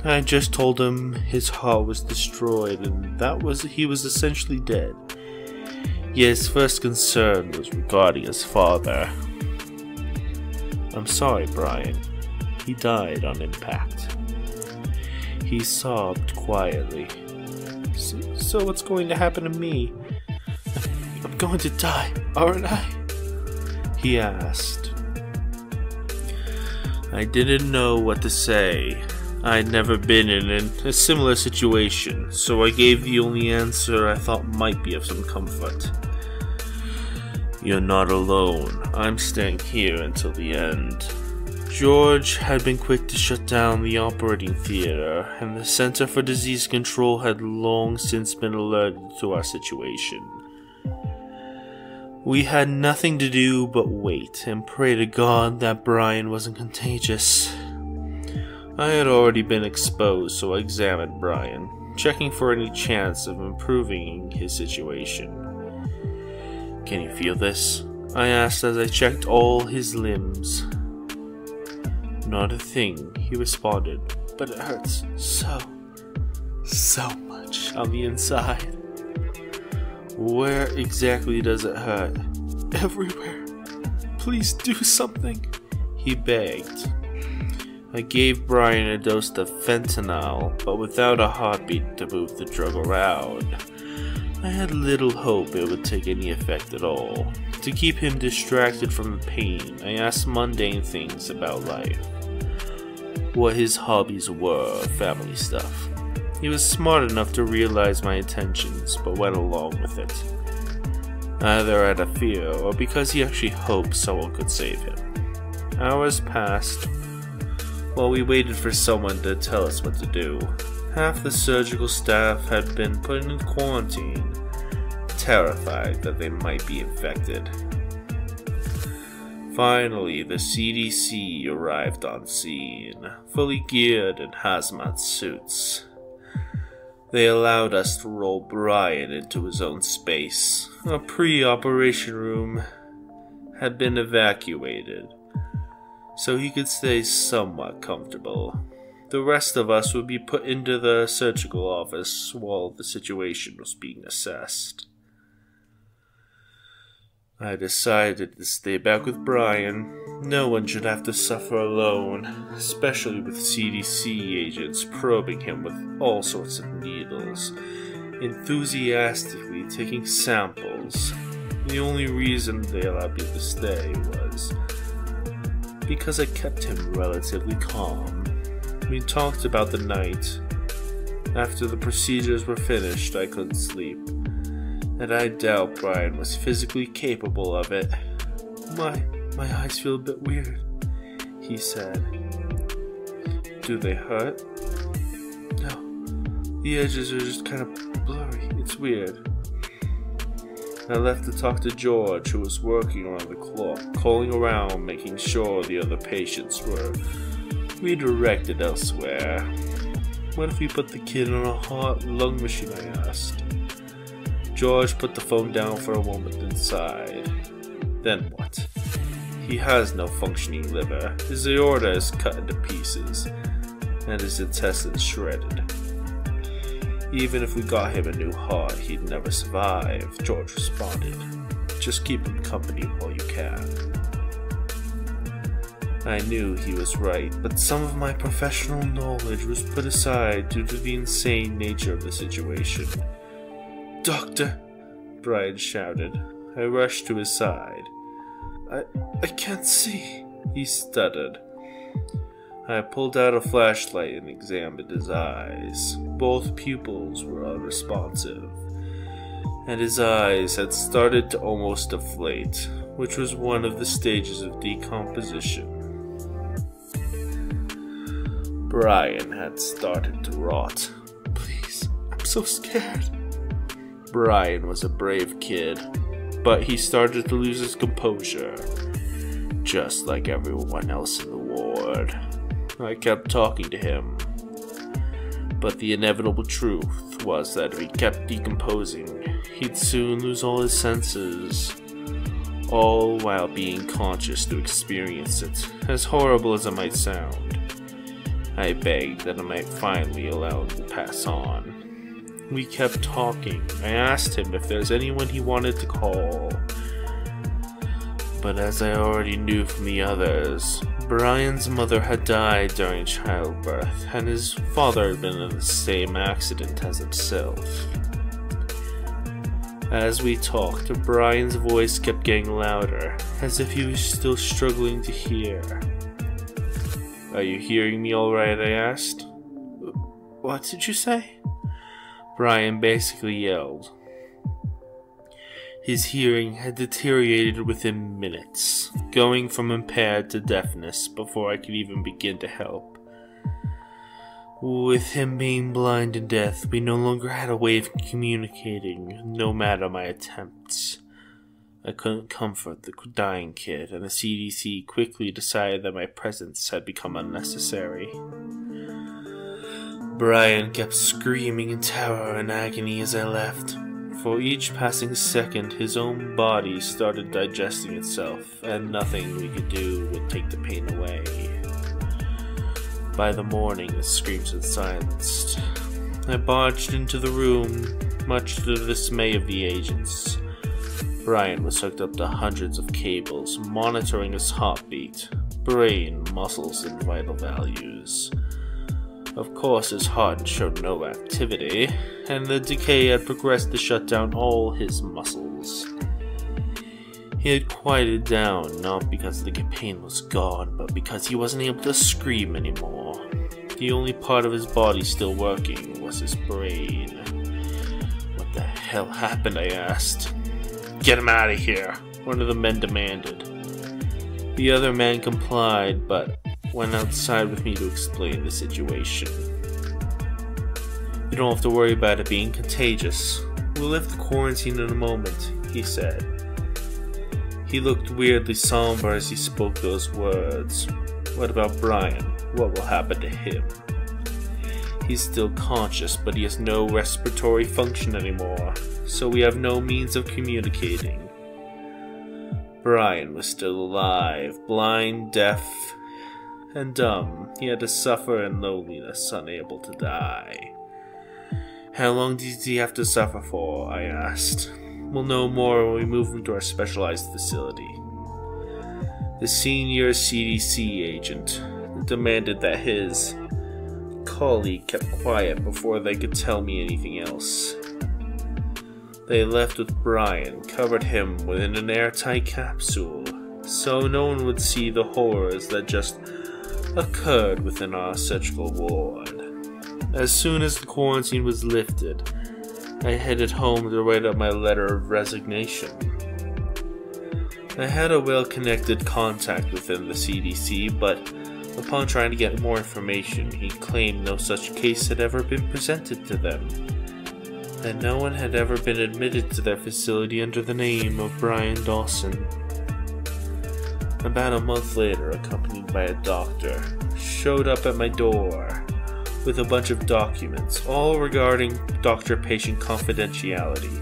I just told him his heart was destroyed and that was he was essentially dead. His first concern was regarding his father. I'm sorry, Brian. He died on impact. He sobbed quietly. So, so what's going to happen to me? I'm going to die, aren't I? He asked. I didn't know what to say. I'd never been in a similar situation, so I gave the only answer I thought might be of some comfort. You're not alone. I'm staying here until the end. George had been quick to shut down the operating theater, and the Center for Disease Control had long since been alerted to our situation. We had nothing to do but wait and pray to God that Brian wasn't contagious. I had already been exposed, so I examined Brian, checking for any chance of improving his situation. Can you feel this? I asked as I checked all his limbs. Not a thing, he responded, but it hurts so, so much on the inside. Where exactly does it hurt? Everywhere. Please do something, he begged. I gave Brian a dose of fentanyl, but without a heartbeat to move the drug around. I had little hope it would take any effect at all. To keep him distracted from the pain, I asked mundane things about life. What his hobbies were, family stuff. He was smart enough to realize my intentions, but went along with it. Either out of fear or because he actually hoped someone could save him. Hours passed while we waited for someone to tell us what to do. Half the surgical staff had been put in quarantine, terrified that they might be infected. Finally, the CDC arrived on scene, fully geared in hazmat suits. They allowed us to roll Brian into his own space. A pre operation room had been evacuated, so he could stay somewhat comfortable. The rest of us would be put into the surgical office while the situation was being assessed. I decided to stay back with Brian. No one should have to suffer alone, especially with CDC agents probing him with all sorts of needles, enthusiastically taking samples. The only reason they allowed me to stay was because I kept him relatively calm. We talked about the night. After the procedures were finished, I couldn't sleep and I doubt Brian was physically capable of it. My, my eyes feel a bit weird, he said. Do they hurt? No, the edges are just kind of blurry. It's weird. I left to talk to George, who was working around the clock, calling around, making sure the other patients were redirected elsewhere. What if we put the kid on a heart lung machine? I asked. George put the phone down for a moment and sighed. Then what? He has no functioning liver, his aorta is cut into pieces, and his intestines shredded. Even if we got him a new heart, he'd never survive, George responded. Just keep him company while you can. I knew he was right, but some of my professional knowledge was put aside due to the insane nature of the situation. Doctor! Brian shouted. I rushed to his side. I, I can't see, he stuttered. I pulled out a flashlight and examined his eyes. Both pupils were unresponsive, and his eyes had started to almost deflate, which was one of the stages of decomposition. Brian had started to rot. Please, I'm so scared. Brian was a brave kid, but he started to lose his composure, just like everyone else in the ward. I kept talking to him, but the inevitable truth was that if he kept decomposing, he'd soon lose all his senses, all while being conscious to experience it, as horrible as it might sound. I begged that I might finally allow him to pass on. We kept talking. I asked him if there's anyone he wanted to call. But as I already knew from the others, Brian's mother had died during childbirth, and his father had been in the same accident as himself. As we talked, Brian's voice kept getting louder, as if he was still struggling to hear. Are you hearing me alright? I asked. What did you say? Brian basically yelled. His hearing had deteriorated within minutes, going from impaired to deafness before I could even begin to help. With him being blind and deaf, we no longer had a way of communicating, no matter my attempts. I couldn't comfort the dying kid, and the CDC quickly decided that my presence had become unnecessary. Brian kept screaming in terror and agony as I left. For each passing second, his own body started digesting itself, and nothing we could do would take the pain away. By the morning, the screams had silenced. I barged into the room, much to the dismay of the agents. Brian was hooked up to hundreds of cables, monitoring his heartbeat, brain, muscles, and vital values. Of course, his heart showed no activity, and the decay had progressed to shut down all his muscles. He had quieted down, not because the pain was gone, but because he wasn't able to scream anymore. The only part of his body still working was his brain. What the hell happened, I asked. Get him out of here, one of the men demanded. The other man complied, but went outside with me to explain the situation. You don't have to worry about it being contagious. We'll lift the quarantine in a moment, he said. He looked weirdly somber as he spoke those words. What about Brian? What will happen to him? He's still conscious, but he has no respiratory function anymore, so we have no means of communicating. Brian was still alive, blind, deaf, and dumb. He had to suffer in loneliness, unable to die. How long did he have to suffer for? I asked. We'll know more when we move him to our specialized facility. The senior CDC agent demanded that his colleague kept quiet before they could tell me anything else. They left with Brian, covered him within an airtight capsule, so no one would see the horrors that just occurred within our surgical ward. As soon as the quarantine was lifted, I headed home to write up my letter of resignation. I had a well connected contact within the CDC, but upon trying to get more information, he claimed no such case had ever been presented to them, and no one had ever been admitted to their facility under the name of Brian Dawson. About a month later, accompanied by a doctor, showed up at my door with a bunch of documents, all regarding doctor patient confidentiality.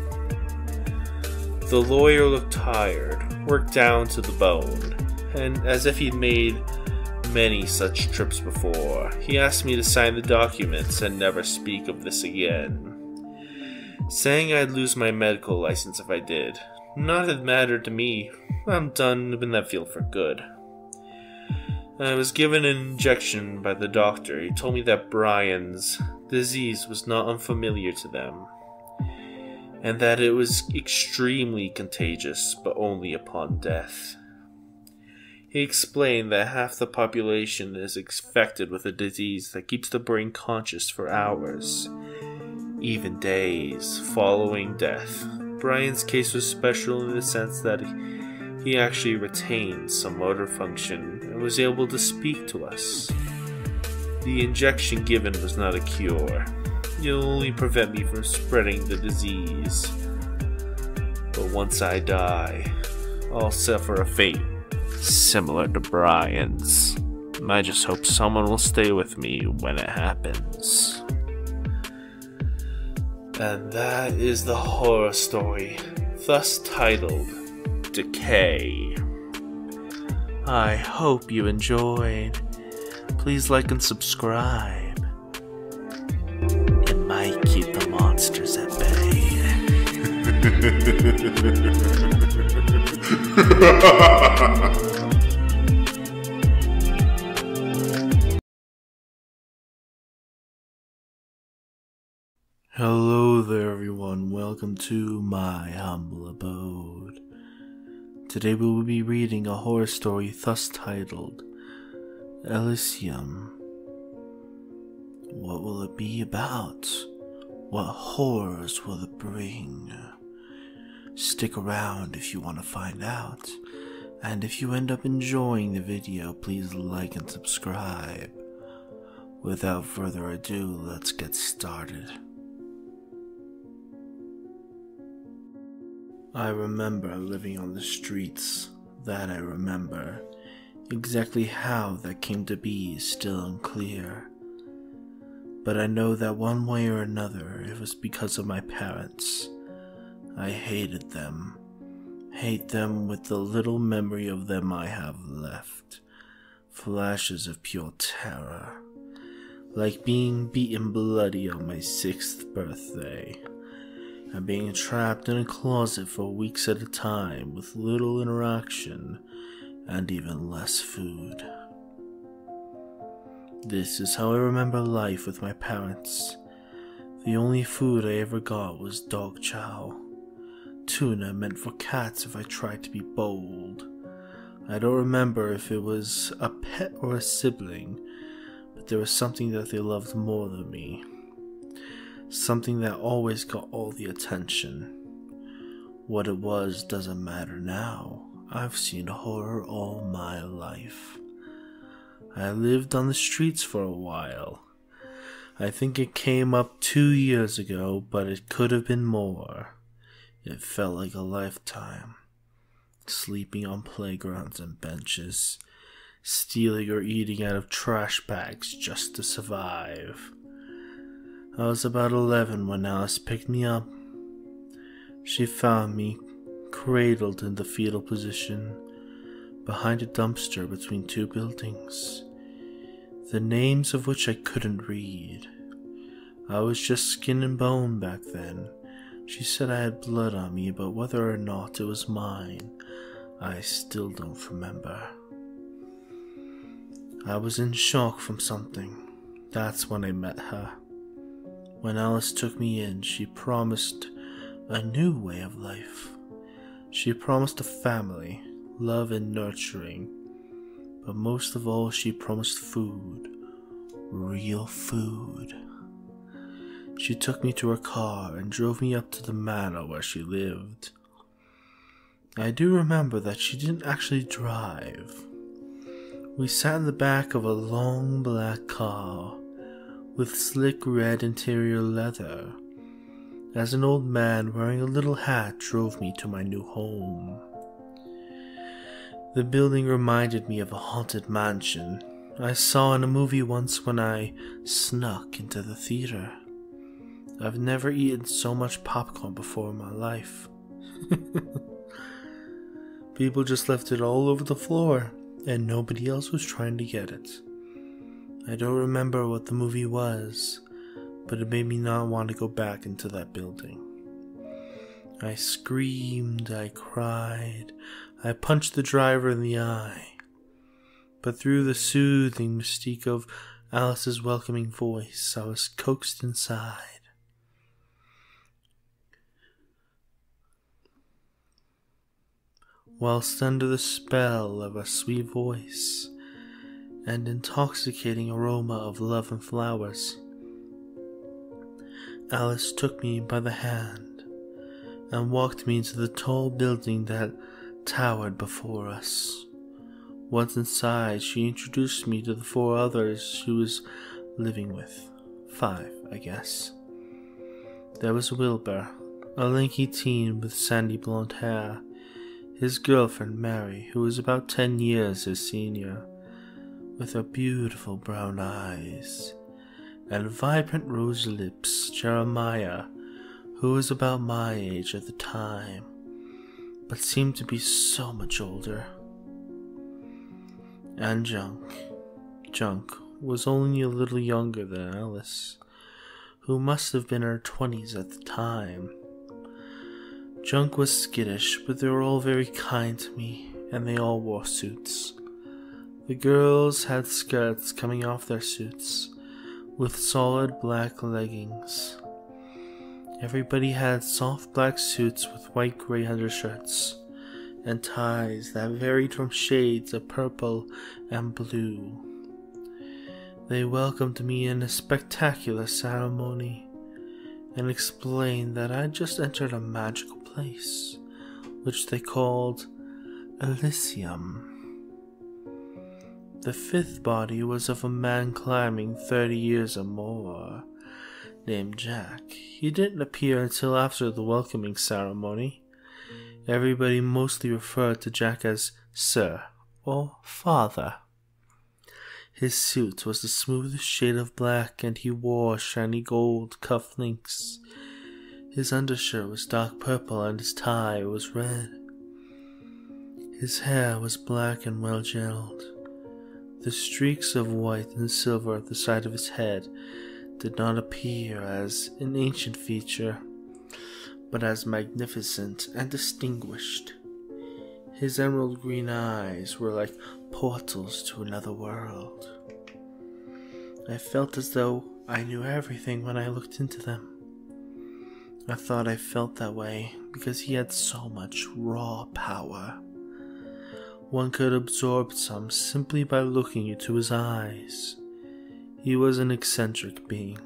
The lawyer looked tired, worked down to the bone, and as if he'd made many such trips before, he asked me to sign the documents and never speak of this again. Saying I'd lose my medical license if I did. Not had mattered to me. I'm done in that field for good. I was given an injection by the doctor. He told me that Brian's disease was not unfamiliar to them, and that it was extremely contagious, but only upon death. He explained that half the population is infected with a disease that keeps the brain conscious for hours, even days, following death. Brian's case was special in the sense that he actually retained some motor function and was able to speak to us. The injection given was not a cure. It'll only prevent me from spreading the disease. But once I die, I'll suffer a fate similar to Brian's. I just hope someone will stay with me when it happens. And that is the horror story, thus titled Decay. I hope you enjoyed. Please like and subscribe. It might keep the monsters at bay. Hello there, everyone. Welcome to my humble abode. Today we will be reading a horror story thus titled Elysium. What will it be about? What horrors will it bring? Stick around if you want to find out. And if you end up enjoying the video, please like and subscribe. Without further ado, let's get started. I remember living on the streets, that I remember. Exactly how that came to be is still unclear. But I know that one way or another it was because of my parents. I hated them. Hate them with the little memory of them I have left. Flashes of pure terror. like being beaten bloody on my sixth birthday, and being trapped in a closet for weeks at a time with little interaction and even less food. This is how I remember life with my parents. The only food I ever got was dog chow. Tuna meant for cats if I tried to be bold. I don't remember if it was a pet or a sibling, but there was something that they loved more than me. Something that always got all the attention. What it was doesn't matter now. I've seen horror all my life. I lived on the streets for a while. I think it came up two years ago, but it could have been more. It felt like a lifetime. Sleeping on playgrounds and benches, stealing or eating out of trash bags just to survive. I was about 11 when Alice picked me up. She found me cradled in the fetal position behind a dumpster between two buildings, the names of which I couldn't read. I was just skin and bone back then. She said I had blood on me, but whether or not it was mine, I still don't remember. I was in shock from something. That's when I met her. When Alice took me in, she promised a new way of life. She promised a family, love, and nurturing. But most of all, she promised food. Real food. She took me to her car and drove me up to the manor where she lived. I do remember that she didn't actually drive. We sat in the back of a long black car with slick red interior leather as an old man wearing a little hat drove me to my new home. The building reminded me of a haunted mansion I saw in a movie once when I snuck into the theater. I've never eaten so much popcorn before in my life. People just left it all over the floor, and nobody else was trying to get it. I don't remember what the movie was, but it made me not want to go back into that building. I screamed, I cried, I punched the driver in the eye. But through the soothing mystique of Alice's welcoming voice, I was coaxed inside. Whilst under the spell of a sweet voice and intoxicating aroma of love and flowers, Alice took me by the hand and walked me into the tall building that towered before us. Once inside, she introduced me to the four others she was living with. Five, I guess. There was Wilbur, a lanky teen with sandy blonde hair, his girlfriend Mary, who was about ten years his senior, with her beautiful brown eyes and vibrant rose lips, Jeremiah, who was about my age at the time, but seemed to be so much older. And Junk. Junk was only a little younger than Alice, who must have been in her twenties at the time. Junk was skittish, but they were all very kind to me, and they all wore suits. The girls had skirts coming off their suits, with solid black leggings. Everybody had soft black suits with white gray undershirts and ties that varied from shades of purple and blue. They welcomed me in a spectacular ceremony and explained that I just entered a magical place, which they called Elysium. The fifth body was of a man climbing thirty years or more, named Jack. He didn't appear until after the welcoming ceremony. Everybody mostly referred to Jack as Sir or Father. His suit was the smoothest shade of black, and he wore shiny gold cufflinks. His undershirt was dark purple, and his tie was red. His hair was black and well gelled. The streaks of white and silver at the side of his head did not appear as an ancient feature, but as magnificent and distinguished. His emerald green eyes were like portals to another world. I felt as though I knew everything when I looked into them. I thought I felt that way because he had so much raw power. One could absorb some simply by looking into his eyes. He was an eccentric being,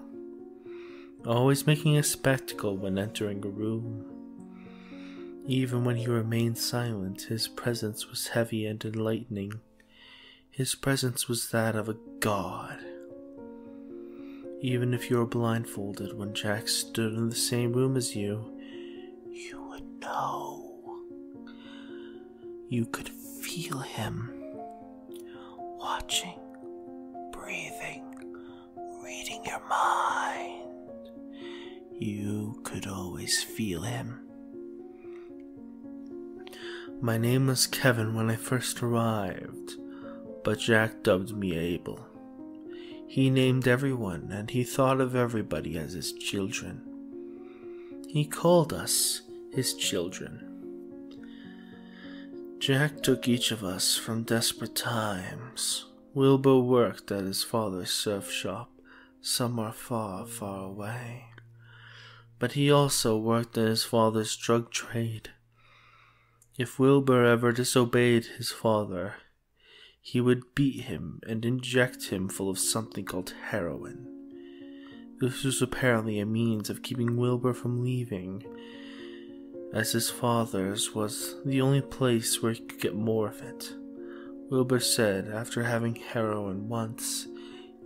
always making a spectacle when entering a room. Even when he remained silent, his presence was heavy and enlightening. His presence was that of a god. Even if you were blindfolded when Jack stood in the same room as you, you would know. You could feel him watching, breathing, reading your mind. You could always feel him. My name was Kevin when I first arrived, but Jack dubbed me Abel. He named everyone and he thought of everybody as his children. He called us his children. Jack took each of us from desperate times. Wilbur worked at his father's surf shop somewhere far, far away. But he also worked in his father's drug trade. If Wilbur ever disobeyed his father, he would beat him and inject him full of something called heroin. This was apparently a means of keeping Wilbur from leaving, as his father's was the only place where he could get more of it. Wilbur said after having heroin once,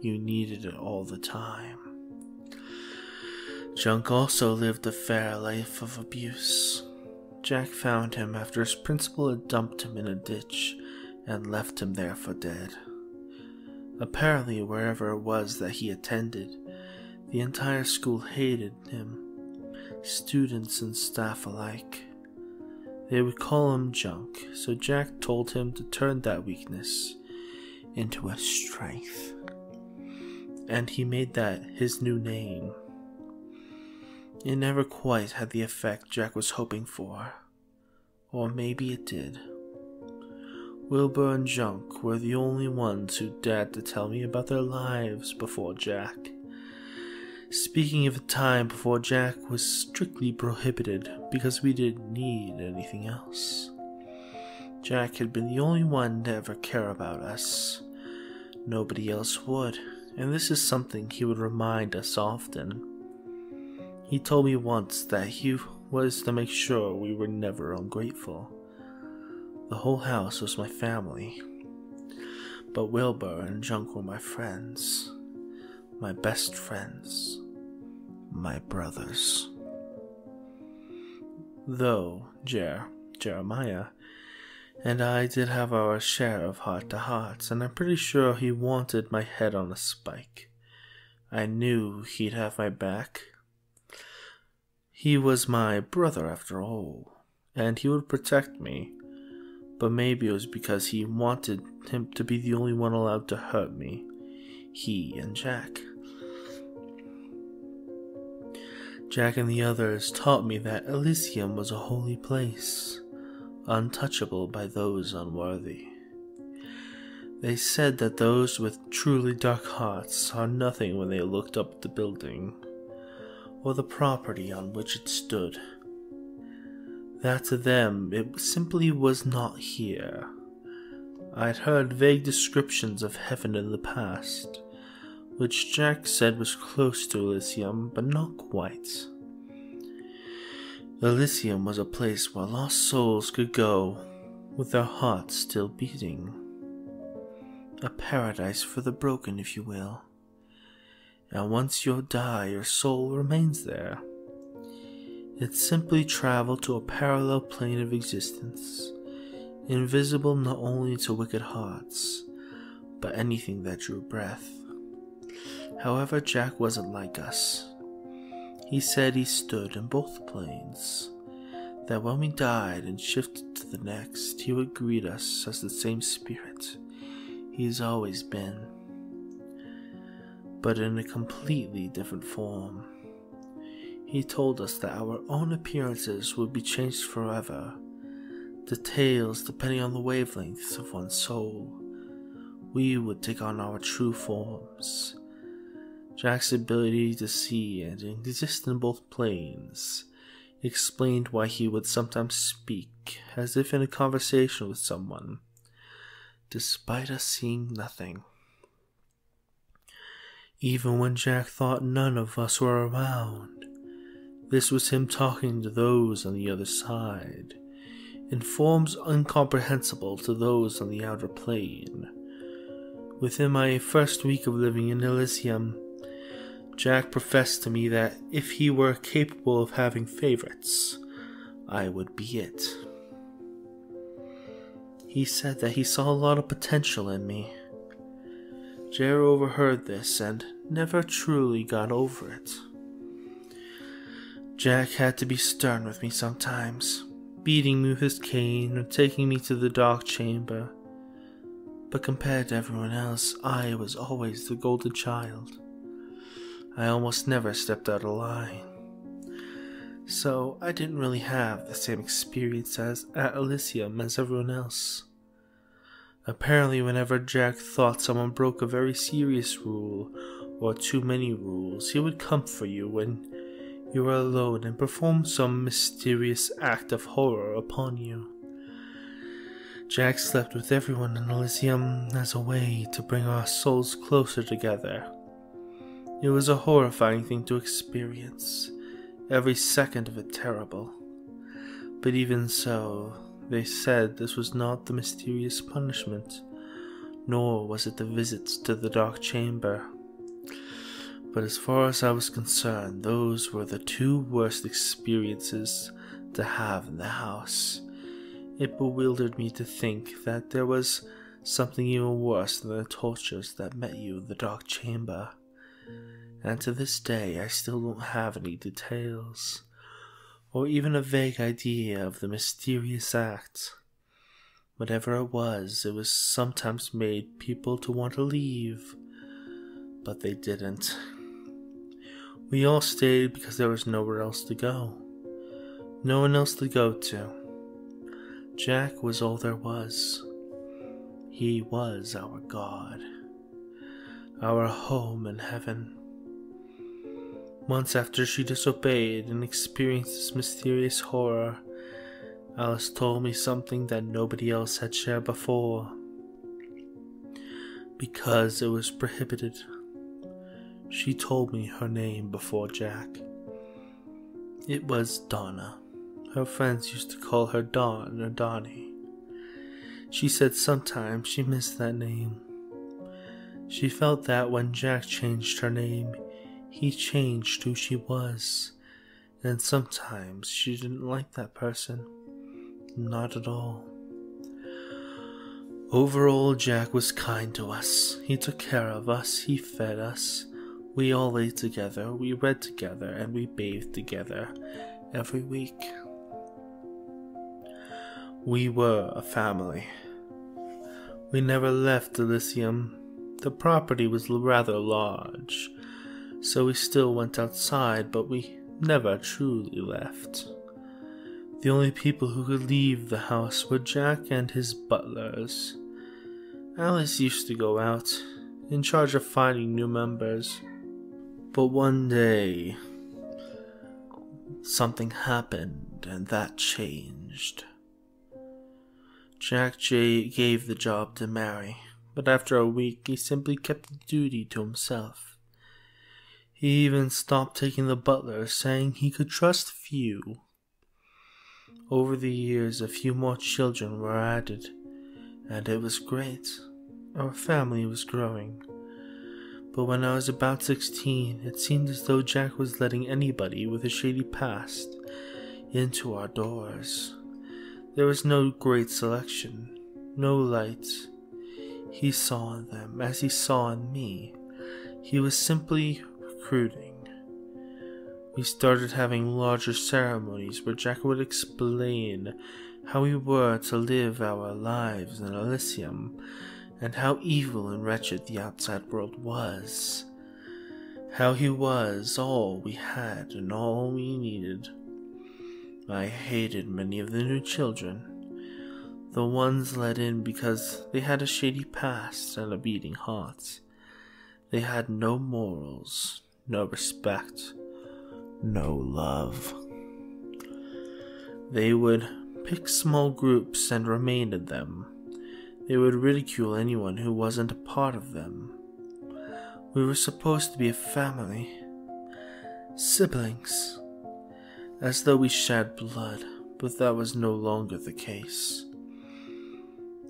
you needed it all the time. Junk also lived a fair life of abuse. Jack found him after his principal had dumped him in a ditch and left him there for dead. Apparently, wherever it was that he attended, the entire school hated him, students and staff alike. They would call him junk, so Jack told him to turn that weakness into a strength. And he made that his new name. It never quite had the effect Jack was hoping for. Or maybe it did. Wilbur and Junk were the only ones who dared to tell me about their lives before Jack. Speaking of a time before Jack was strictly prohibited because we didn't need anything else. Jack had been the only one to ever care about us. Nobody else would, and this is something he would remind us often. He told me once that he was to make sure we were never ungrateful. The whole house was my family, but Wilbur and Junk were my friends, my best friends, my brothers. Though Jer, Jeremiah, and I did have our share of heart to hearts, and I'm pretty sure he wanted my head on a spike. I knew he'd have my back he was my brother after all, and he would protect me. But maybe it was because he wanted him to be the only one allowed to hurt me. He and Jack. Jack and the others taught me that Elysium was a holy place, untouchable by those unworthy. They said that those with truly dark hearts saw nothing when they looked up at the building or the property on which it stood. That to them it simply was not here. I had heard vague descriptions of heaven in the past, which Jack said was close to Elysium, but not quite. Elysium was a place where lost souls could go with their hearts still beating. A paradise for the broken, if you will and once you die, your soul remains there. It simply traveled to a parallel plane of existence, invisible not only to wicked hearts, but anything that drew breath. However, Jack wasn't like us. He said he stood in both planes, that when we died and shifted to the next, he would greet us as the same spirit. he's always been, but in a completely different form. He told us that our own appearances would be changed forever, details depending on the wavelengths of one's soul. We would take on our true forms. Jack's ability to see and exist in both planes explained why he would sometimes speak as if in a conversation with someone, despite us seeing nothing. Even when Jack thought none of us were around, this was him talking to those on the other side, in forms incomprehensible to those on the outer plane. Within my first week of living in Elysium, Jack professed to me that if he were capable of having favorites, I would be it. He said that he saw a lot of potential in me. Jer overheard this and never truly got over it. Jack had to be stern with me sometimes, beating me with his cane or taking me to the dark chamber. But compared to everyone else, I was always the golden child. I almost never stepped out of line. So I didn't really have the same experience as at Elysium as everyone else. Apparently, whenever Jack thought someone broke a very serious rule or too many rules, he would come for you when you were alone and perform some mysterious act of horror upon you. Jack slept with everyone in Elysium mm, as a way to bring our souls closer together. It was a horrifying thing to experience, every second of it terrible. But even so, they said this was not the mysterious punishment, nor was it the visits to the dark chamber but as far as I was concerned, those were the two worst experiences to have in the house. It bewildered me to think that there was something even worse than the tortures that met you in the dark chamber. And to this day, I still don't have any details, or even a vague idea of the mysterious act. Whatever it was, it was sometimes made people to want to leave, but they didn't. We all stayed because there was nowhere else to go. No one else to go to. Jack was all there was. He was our God, our home in heaven. Months after she disobeyed and experienced this mysterious horror, Alice told me something that nobody else had shared before. Because it was prohibited. She told me her name before Jack. It was Donna. Her friends used to call her Dawn or Donnie. She said sometimes she missed that name. She felt that when Jack changed her name, he changed who she was, and sometimes she didn't like that person. Not at all. Overall, Jack was kind to us. He took care of us, he fed us, we all ate together, we read together, and we bathed together every week. We were a family. We never left Elysium. The property was rather large, so we still went outside, but we never truly left. The only people who could leave the house were Jack and his butlers. Alice used to go out, in charge of finding new members. But one day, something happened and that changed. Jack J gave the job to Mary, but after a week he simply kept the duty to himself. He even stopped taking the butler, saying he could trust few. Over the years, a few more children were added, and it was great. Our family was growing. But when I was about 16, it seemed as though Jack was letting anybody with a shady past into our doors. There was no great selection, no lights. He saw in them as he saw in me. He was simply recruiting. We started having larger ceremonies where Jack would explain how we were to live our lives in Elysium and how evil and wretched the outside world was. How he was all we had and all we needed. I hated many of the new children, the ones let in because they had a shady past and a beating heart. They had no morals, no respect, no love. They would pick small groups and remain in them. They would ridicule anyone who wasn't a part of them. We were supposed to be a family, siblings, as though we shared blood, but that was no longer the case.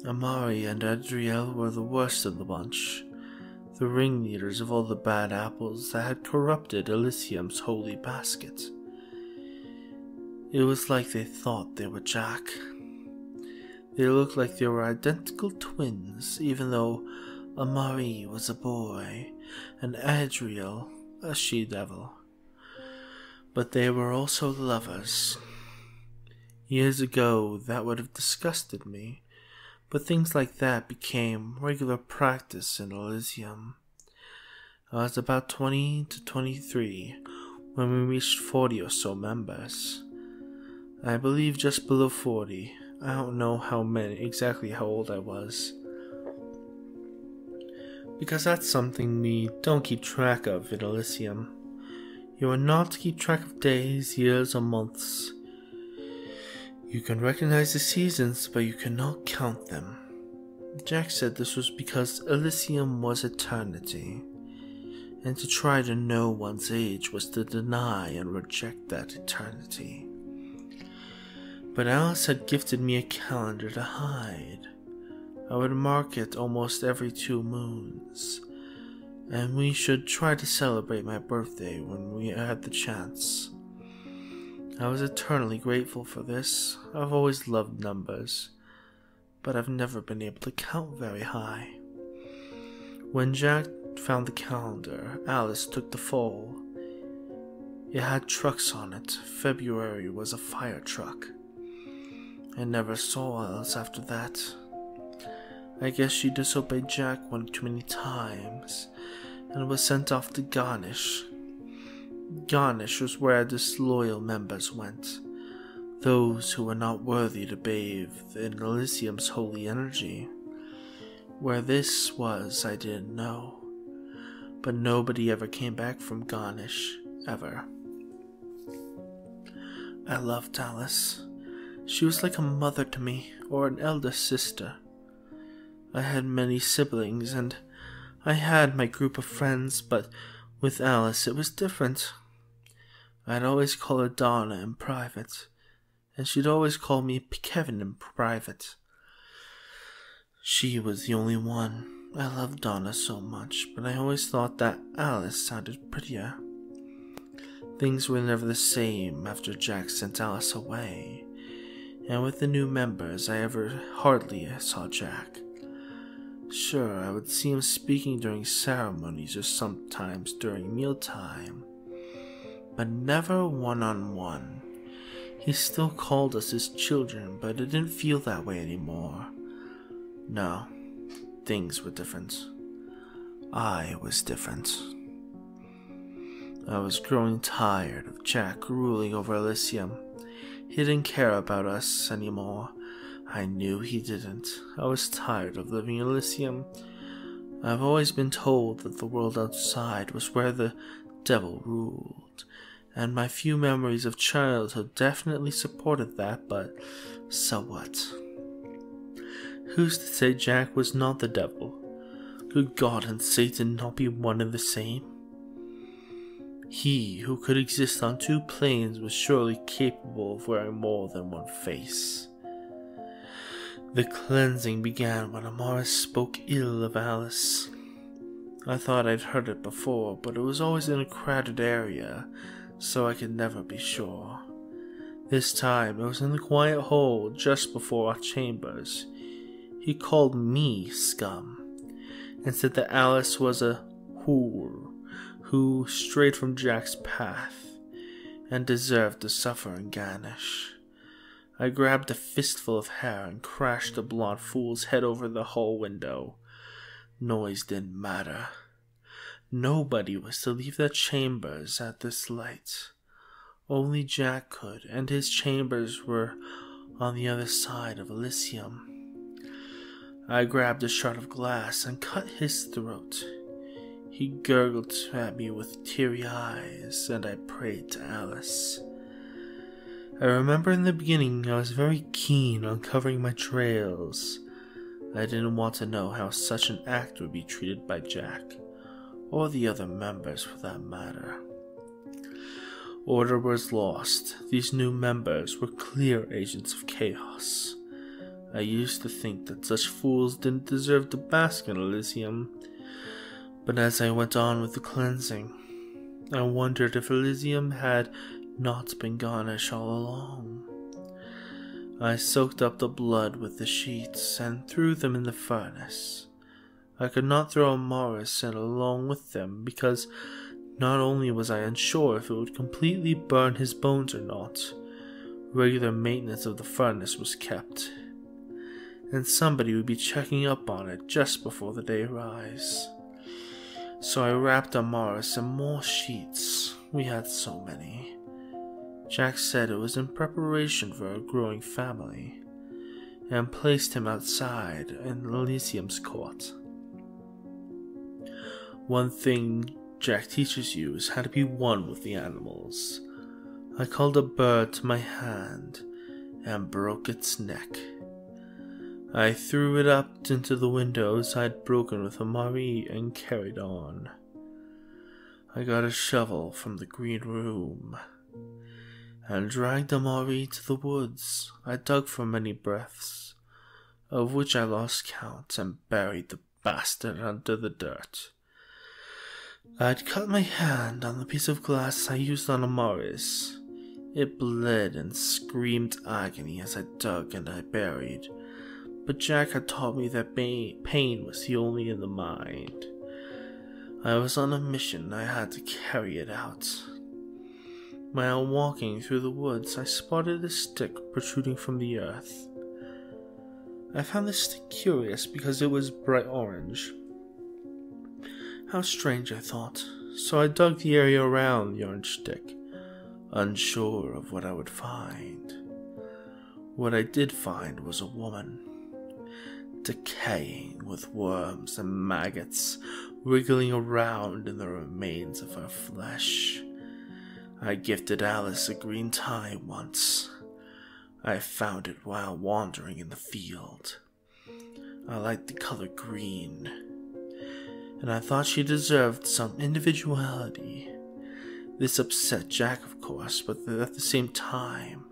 Amari and Adriel were the worst of the bunch, the ringleaders of all the bad apples that had corrupted Elysium's holy basket. It was like they thought they were Jack. They looked like they were identical twins, even though Amari was a boy and Adriel a she devil. But they were also lovers. Years ago, that would have disgusted me, but things like that became regular practice in Elysium. I was about 20 to 23 when we reached 40 or so members. I believe just below 40. I don't know how many exactly how old I was. Because that's something we don't keep track of in Elysium. You are not to keep track of days, years, or months. You can recognize the seasons, but you cannot count them. Jack said this was because Elysium was eternity, and to try to know one's age was to deny and reject that eternity. But Alice had gifted me a calendar to hide. I would mark it almost every two moons, and we should try to celebrate my birthday when we had the chance. I was eternally grateful for this. I've always loved numbers, but I've never been able to count very high. When Jack found the calendar, Alice took the fall. It had trucks on it. February was a fire truck. I never saw Alice after that. I guess she disobeyed Jack one too many times and was sent off to Garnish Garnish was where disloyal members went, those who were not worthy to bathe in Elysium's holy energy. Where this was, I didn't know, but nobody ever came back from Garnish, ever. I loved Alice. She was like a mother to me, or an elder sister. I had many siblings, and I had my group of friends, but with Alice, it was different. I'd always call her Donna in private, and she'd always call me Kevin in private. She was the only one. I loved Donna so much, but I always thought that Alice sounded prettier. Things were never the same after Jack sent Alice away, and with the new members, I ever hardly saw Jack. Sure, I would see him speaking during ceremonies or sometimes during mealtime, but never one on one. He still called us his children, but it didn't feel that way anymore. No, things were different. I was different. I was growing tired of Jack ruling over Elysium. He didn't care about us anymore I knew he didn't. I was tired of living in Elysium. I've always been told that the world outside was where the devil ruled, and my few memories of childhood definitely supported that, but so what? Who's to say Jack was not the devil? Could God and Satan not be one and the same? He who could exist on two planes was surely capable of wearing more than one face. The cleansing began when Amaris spoke ill of Alice. I thought I'd heard it before, but it was always in a crowded area, so I could never be sure. This time it was in the quiet hall just before our chambers. He called me scum and said that Alice was a whore who strayed from Jack's path and deserved to suffer and Garnish. I grabbed a fistful of hair and crashed the blond fool's head over the hall window. Noise didn't matter. Nobody was to leave their chambers at this light. Only Jack could, and his chambers were on the other side of Elysium. I grabbed a shard of glass and cut his throat. He gurgled at me with teary eyes, and I prayed to Alice. I remember in the beginning I was very keen on covering my trails. I didn't want to know how such an act would be treated by Jack, or the other members for that matter. Order was lost. These new members were clear agents of chaos. I used to think that such fools didn't deserve to bask in Elysium, but as I went on with the cleansing, I wondered if Elysium had not been garnish all along. I soaked up the blood with the sheets and threw them in the furnace. I could not throw Morris in along with them because not only was I unsure if it would completely burn his bones or not, regular maintenance of the furnace was kept, and somebody would be checking up on it just before the day rise. So I wrapped Amaris in more sheets. We had so many. Jack said it was in preparation for a growing family, and placed him outside in Elysium's court. One thing Jack teaches you is how to be one with the animals. I called a bird to my hand and broke its neck. I threw it up into the windows I'd broken with Amari and carried on. I got a shovel from the green room and dragged Amari to the woods. I dug for many breaths, of which I lost count, and buried the bastard under the dirt. I'd cut my hand on the piece of glass I used on Amaris. It bled and screamed agony as I dug and I buried, but Jack had taught me that pain was the only in the mind. I was on a mission, I had to carry it out. While walking through the woods, I spotted a stick protruding from the earth. I found the stick curious because it was bright orange. How strange, I thought, so I dug the area around the orange stick, unsure of what I would find. What I did find was a woman, decaying with worms and maggots wriggling around in the remains of her flesh. I gifted Alice a green tie once. I found it while wandering in the field. I liked the color green, and I thought she deserved some individuality. This upset Jack, of course, but at the same time,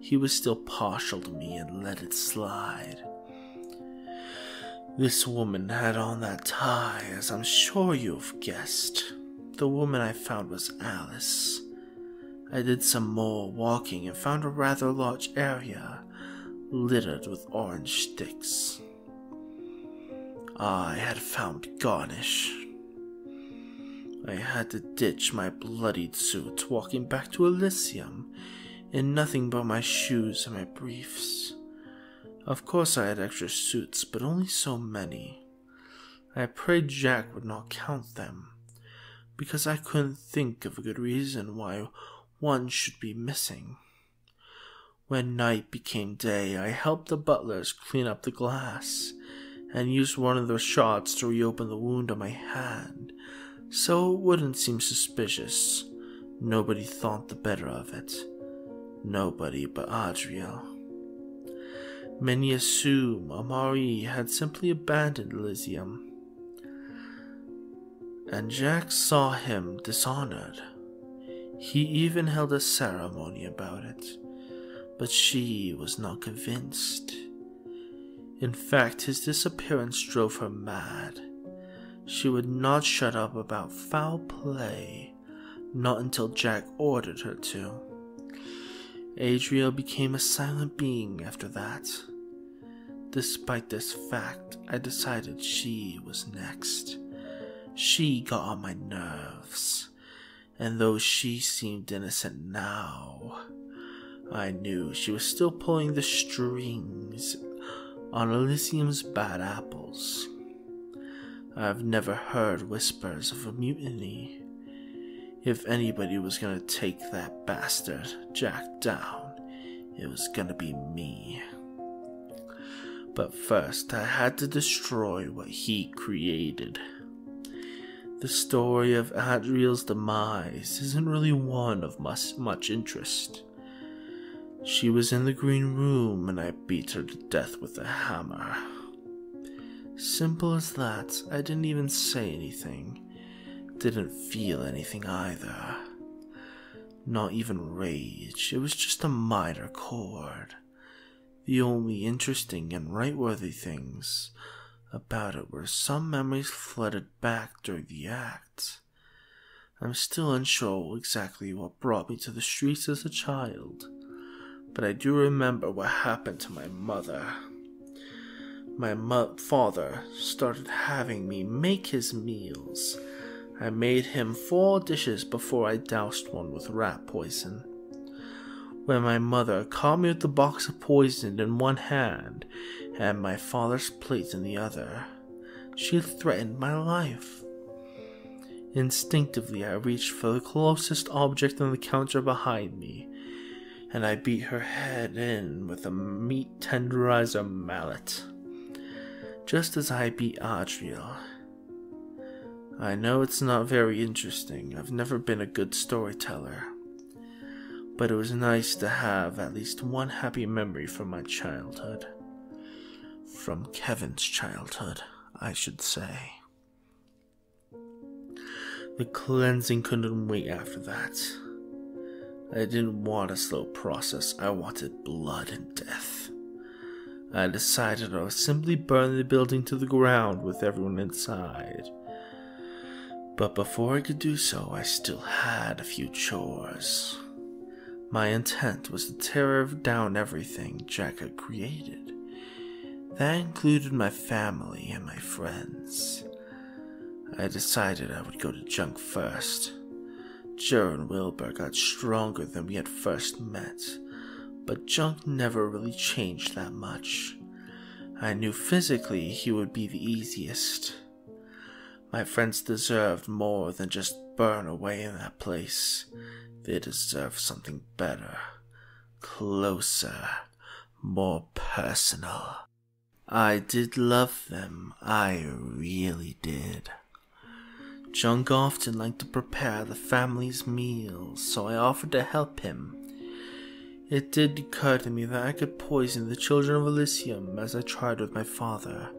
he was still partial to me and let it slide. This woman had on that tie, as I'm sure you've guessed. The woman I found was Alice. I did some more walking and found a rather large area littered with orange sticks. I had found garnish. I had to ditch my bloodied suit walking back to Elysium in nothing but my shoes and my briefs. Of course, I had extra suits, but only so many. I prayed Jack would not count them, because I couldn't think of a good reason why one should be missing. When night became day, I helped the butlers clean up the glass and used one of their shots to reopen the wound on my hand so it wouldn't seem suspicious. Nobody thought the better of it. Nobody but Adriel. Many assume Amari had simply abandoned Elysium, and Jack saw him dishonored. He even held a ceremony about it, but she was not convinced. In fact, his disappearance drove her mad. She would not shut up about foul play, not until Jack ordered her to. Adriel became a silent being after that. Despite this fact, I decided she was next. She got on my nerves and though she seemed innocent now, I knew she was still pulling the strings on Elysium's bad apples. I've never heard whispers of a mutiny. If anybody was gonna take that bastard, Jack, down, it was gonna be me. But first, I had to destroy what he created. The story of Adriel's demise isn't really one of much, much interest. She was in the green room and I beat her to death with a hammer. Simple as that, I didn't even say anything. Didn't feel anything either. Not even rage, it was just a minor chord. The only interesting and right worthy things about it were some memories flooded back during the act. I'm still unsure exactly what brought me to the streets as a child, but I do remember what happened to my mother. My mo- father started having me make his meals. I made him four dishes before I doused one with rat poison. When my mother caught me with the box of poison in one hand and my father's plate in the other, she threatened my life. Instinctively, I reached for the closest object on the counter behind me, and I beat her head in with a meat tenderizer mallet. Just as I beat Adriel. I know it's not very interesting, I've never been a good storyteller but it was nice to have at least one happy memory from my childhood. From Kevin's childhood, I should say. The cleansing couldn't wait after that. I didn't want a slow process, I wanted blood and death. I decided I would simply burn the building to the ground with everyone inside. But before I could do so, I still had a few chores. My intent was to tear down everything Jack had created. That included my family and my friends. I decided I would go to Junk first. Joe and Wilbur got stronger than we had first met, but Junk never really changed that much. I knew physically he would be the easiest. My friends deserved more than just burn away in that place. They deserve something better, closer, more personal. I did love them, I really did. Junk often liked to prepare the family's meals, so I offered to help him. It did occur to me that I could poison the children of Elysium as I tried with my father,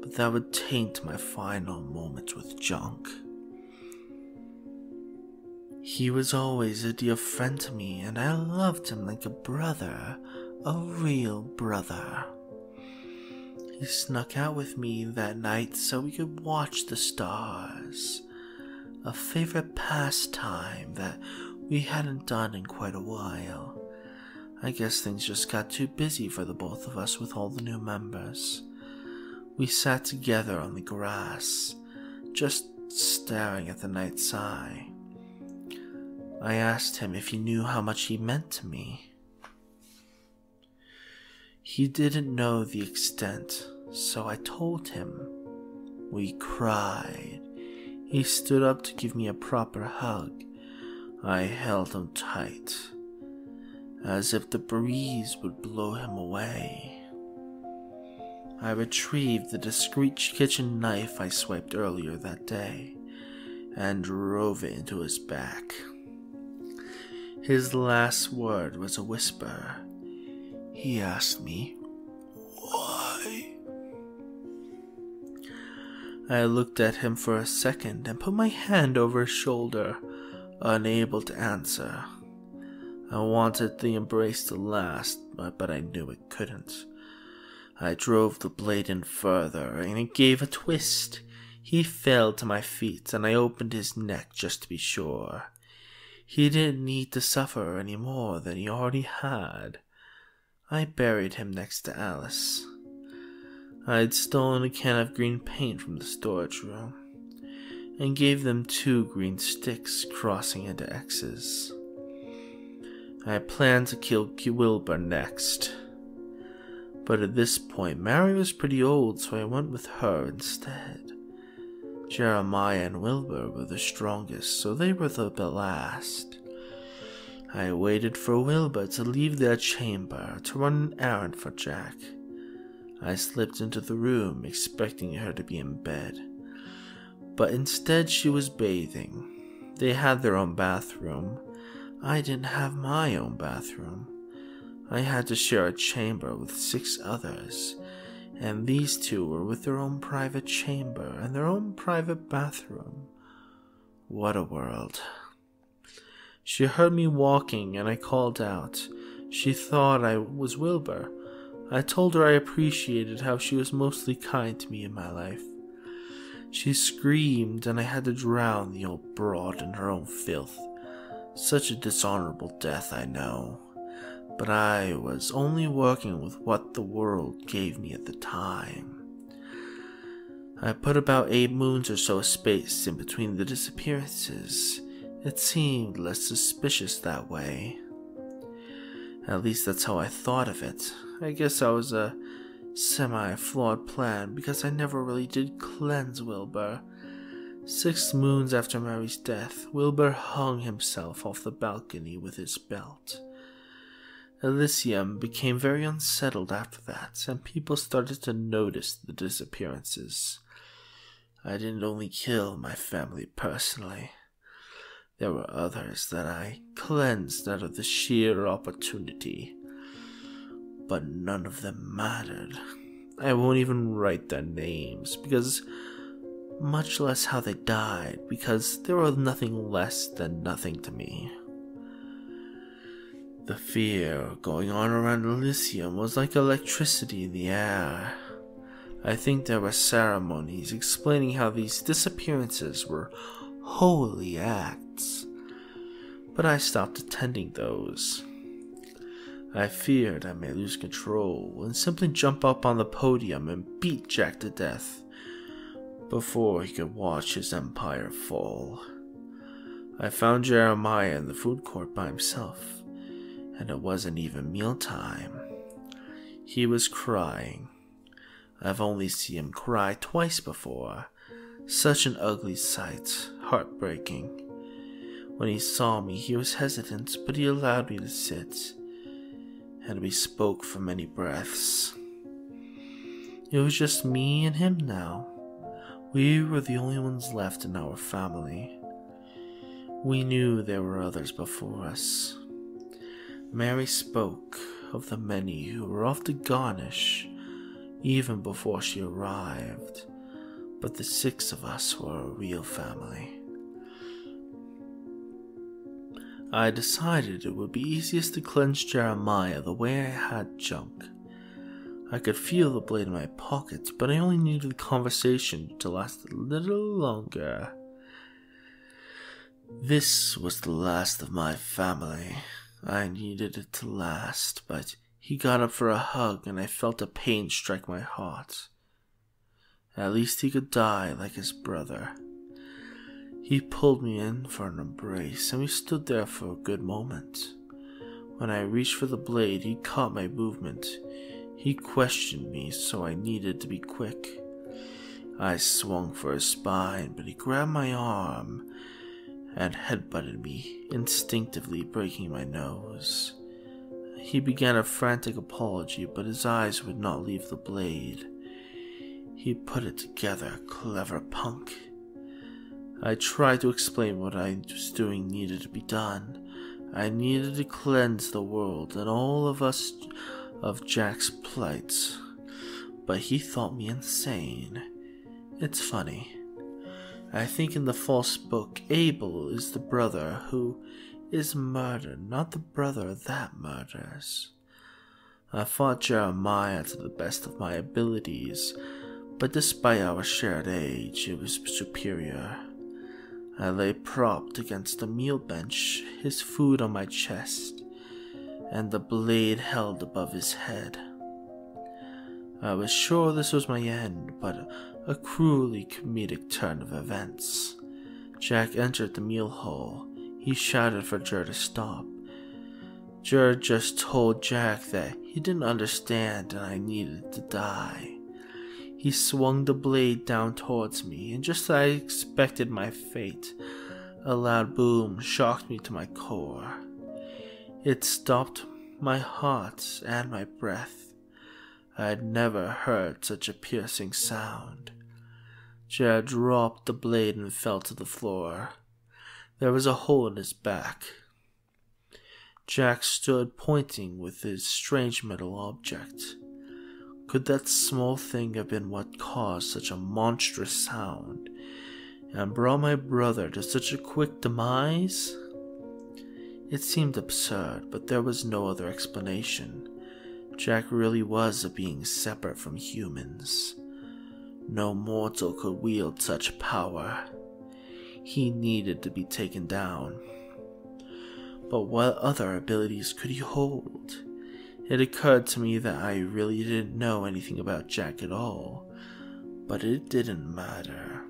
but that would taint my final moments with Junk. He was always a dear friend to me, and I loved him like a brother, a real brother. He snuck out with me that night so we could watch the stars, a favorite pastime that we hadn't done in quite a while. I guess things just got too busy for the both of us with all the new members. We sat together on the grass, just staring at the night sky. I asked him if he knew how much he meant to me. He didn't know the extent, so I told him. We cried. He stood up to give me a proper hug. I held him tight, as if the breeze would blow him away. I retrieved the discreet kitchen knife I swiped earlier that day and drove it into his back. His last word was a whisper. He asked me, Why? I looked at him for a second and put my hand over his shoulder, unable to answer. I wanted the embrace to last, but I knew it couldn't. I drove the blade in further, and it gave a twist. He fell to my feet, and I opened his neck just to be sure. He didn't need to suffer any more than he already had. I buried him next to Alice. I had stolen a can of green paint from the storage room and gave them two green sticks crossing into X's. I planned to kill Wilbur next. But at this point, Mary was pretty old, so I went with her instead. Jeremiah and Wilbur were the strongest, so they were the last. I waited for Wilbur to leave their chamber to run an errand for Jack. I slipped into the room expecting her to be in bed, but instead she was bathing. They had their own bathroom. I didn't have my own bathroom. I had to share a chamber with six others, and these two were with their own private chamber and their own private bathroom. What a world. She heard me walking and I called out. She thought I was Wilbur. I told her I appreciated how she was mostly kind to me in my life. She screamed and I had to drown the old broad in her own filth. Such a dishonorable death, I know but I was only working with what the world gave me at the time. I put about eight moons or so of space in between the disappearances. It seemed less suspicious that way. At least that's how I thought of it. I guess I was a semi flawed plan because I never really did cleanse Wilbur. Six moons after Mary's death, Wilbur hung himself off the balcony with his belt. Elysium became very unsettled after that, and people started to notice the disappearances. I didn't only kill my family personally. There were others that I cleansed out of the sheer opportunity. But none of them mattered. I won't even write their names, because much less how they died, because they were nothing less than nothing to me. The fear going on around Elysium was like electricity in the air. I think there were ceremonies explaining how these disappearances were holy acts, but I stopped attending those. I feared I may lose control and simply jump up on the podium and beat Jack to death before he could watch his empire fall. I found Jeremiah in the food court by himself and it wasn't even mealtime. He was crying. I've only seen him cry twice before. Such an ugly sight, heartbreaking. When he saw me, he was hesitant, but he allowed me to sit, and we spoke for many breaths. It was just me and him now. We were the only ones left in our family. We knew there were others before us. Mary spoke of the many who were off to garnish even before she arrived, but the six of us were a real family. I decided it would be easiest to cleanse Jeremiah the way I had junk. I could feel the blade in my pocket, but I only needed the conversation to last a little longer. This was the last of my family. I needed it to last, but he got up for a hug and I felt a pain strike my heart. At least he could die like his brother. He pulled me in for an embrace and we stood there for a good moment. When I reached for the blade, he caught my movement. He questioned me, so I needed to be quick. I swung for his spine, but he grabbed my arm and headbutted me, instinctively breaking my nose. He began a frantic apology, but his eyes would not leave the blade. He put it together, clever punk. I tried to explain what I was doing needed to be done. I needed to cleanse the world and all of us of Jack's plights. But he thought me insane. It's funny. I think in the false book, Abel is the brother who is murdered, not the brother that murders. I fought Jeremiah to the best of my abilities, but despite our shared age, it was superior. I lay propped against the meal bench, his food on my chest, and the blade held above his head. I was sure this was my end, but a cruelly comedic turn of events. Jack entered the meal hall. He shouted for Jer to stop. Jer just told Jack that he didn't understand and I needed to die. He swung the blade down towards me, and just as I expected my fate, a loud boom shocked me to my core. It stopped my heart and my breath. I had never heard such a piercing sound. Jared dropped the blade and fell to the floor. There was a hole in his back. Jack stood pointing with his strange metal object. Could that small thing have been what caused such a monstrous sound and brought my brother to such a quick demise? It seemed absurd, but there was no other explanation. Jack really was a being separate from humans. No mortal could wield such power. He needed to be taken down. But what other abilities could he hold? It occurred to me that I really didn't know anything about Jack at all, but it didn't matter.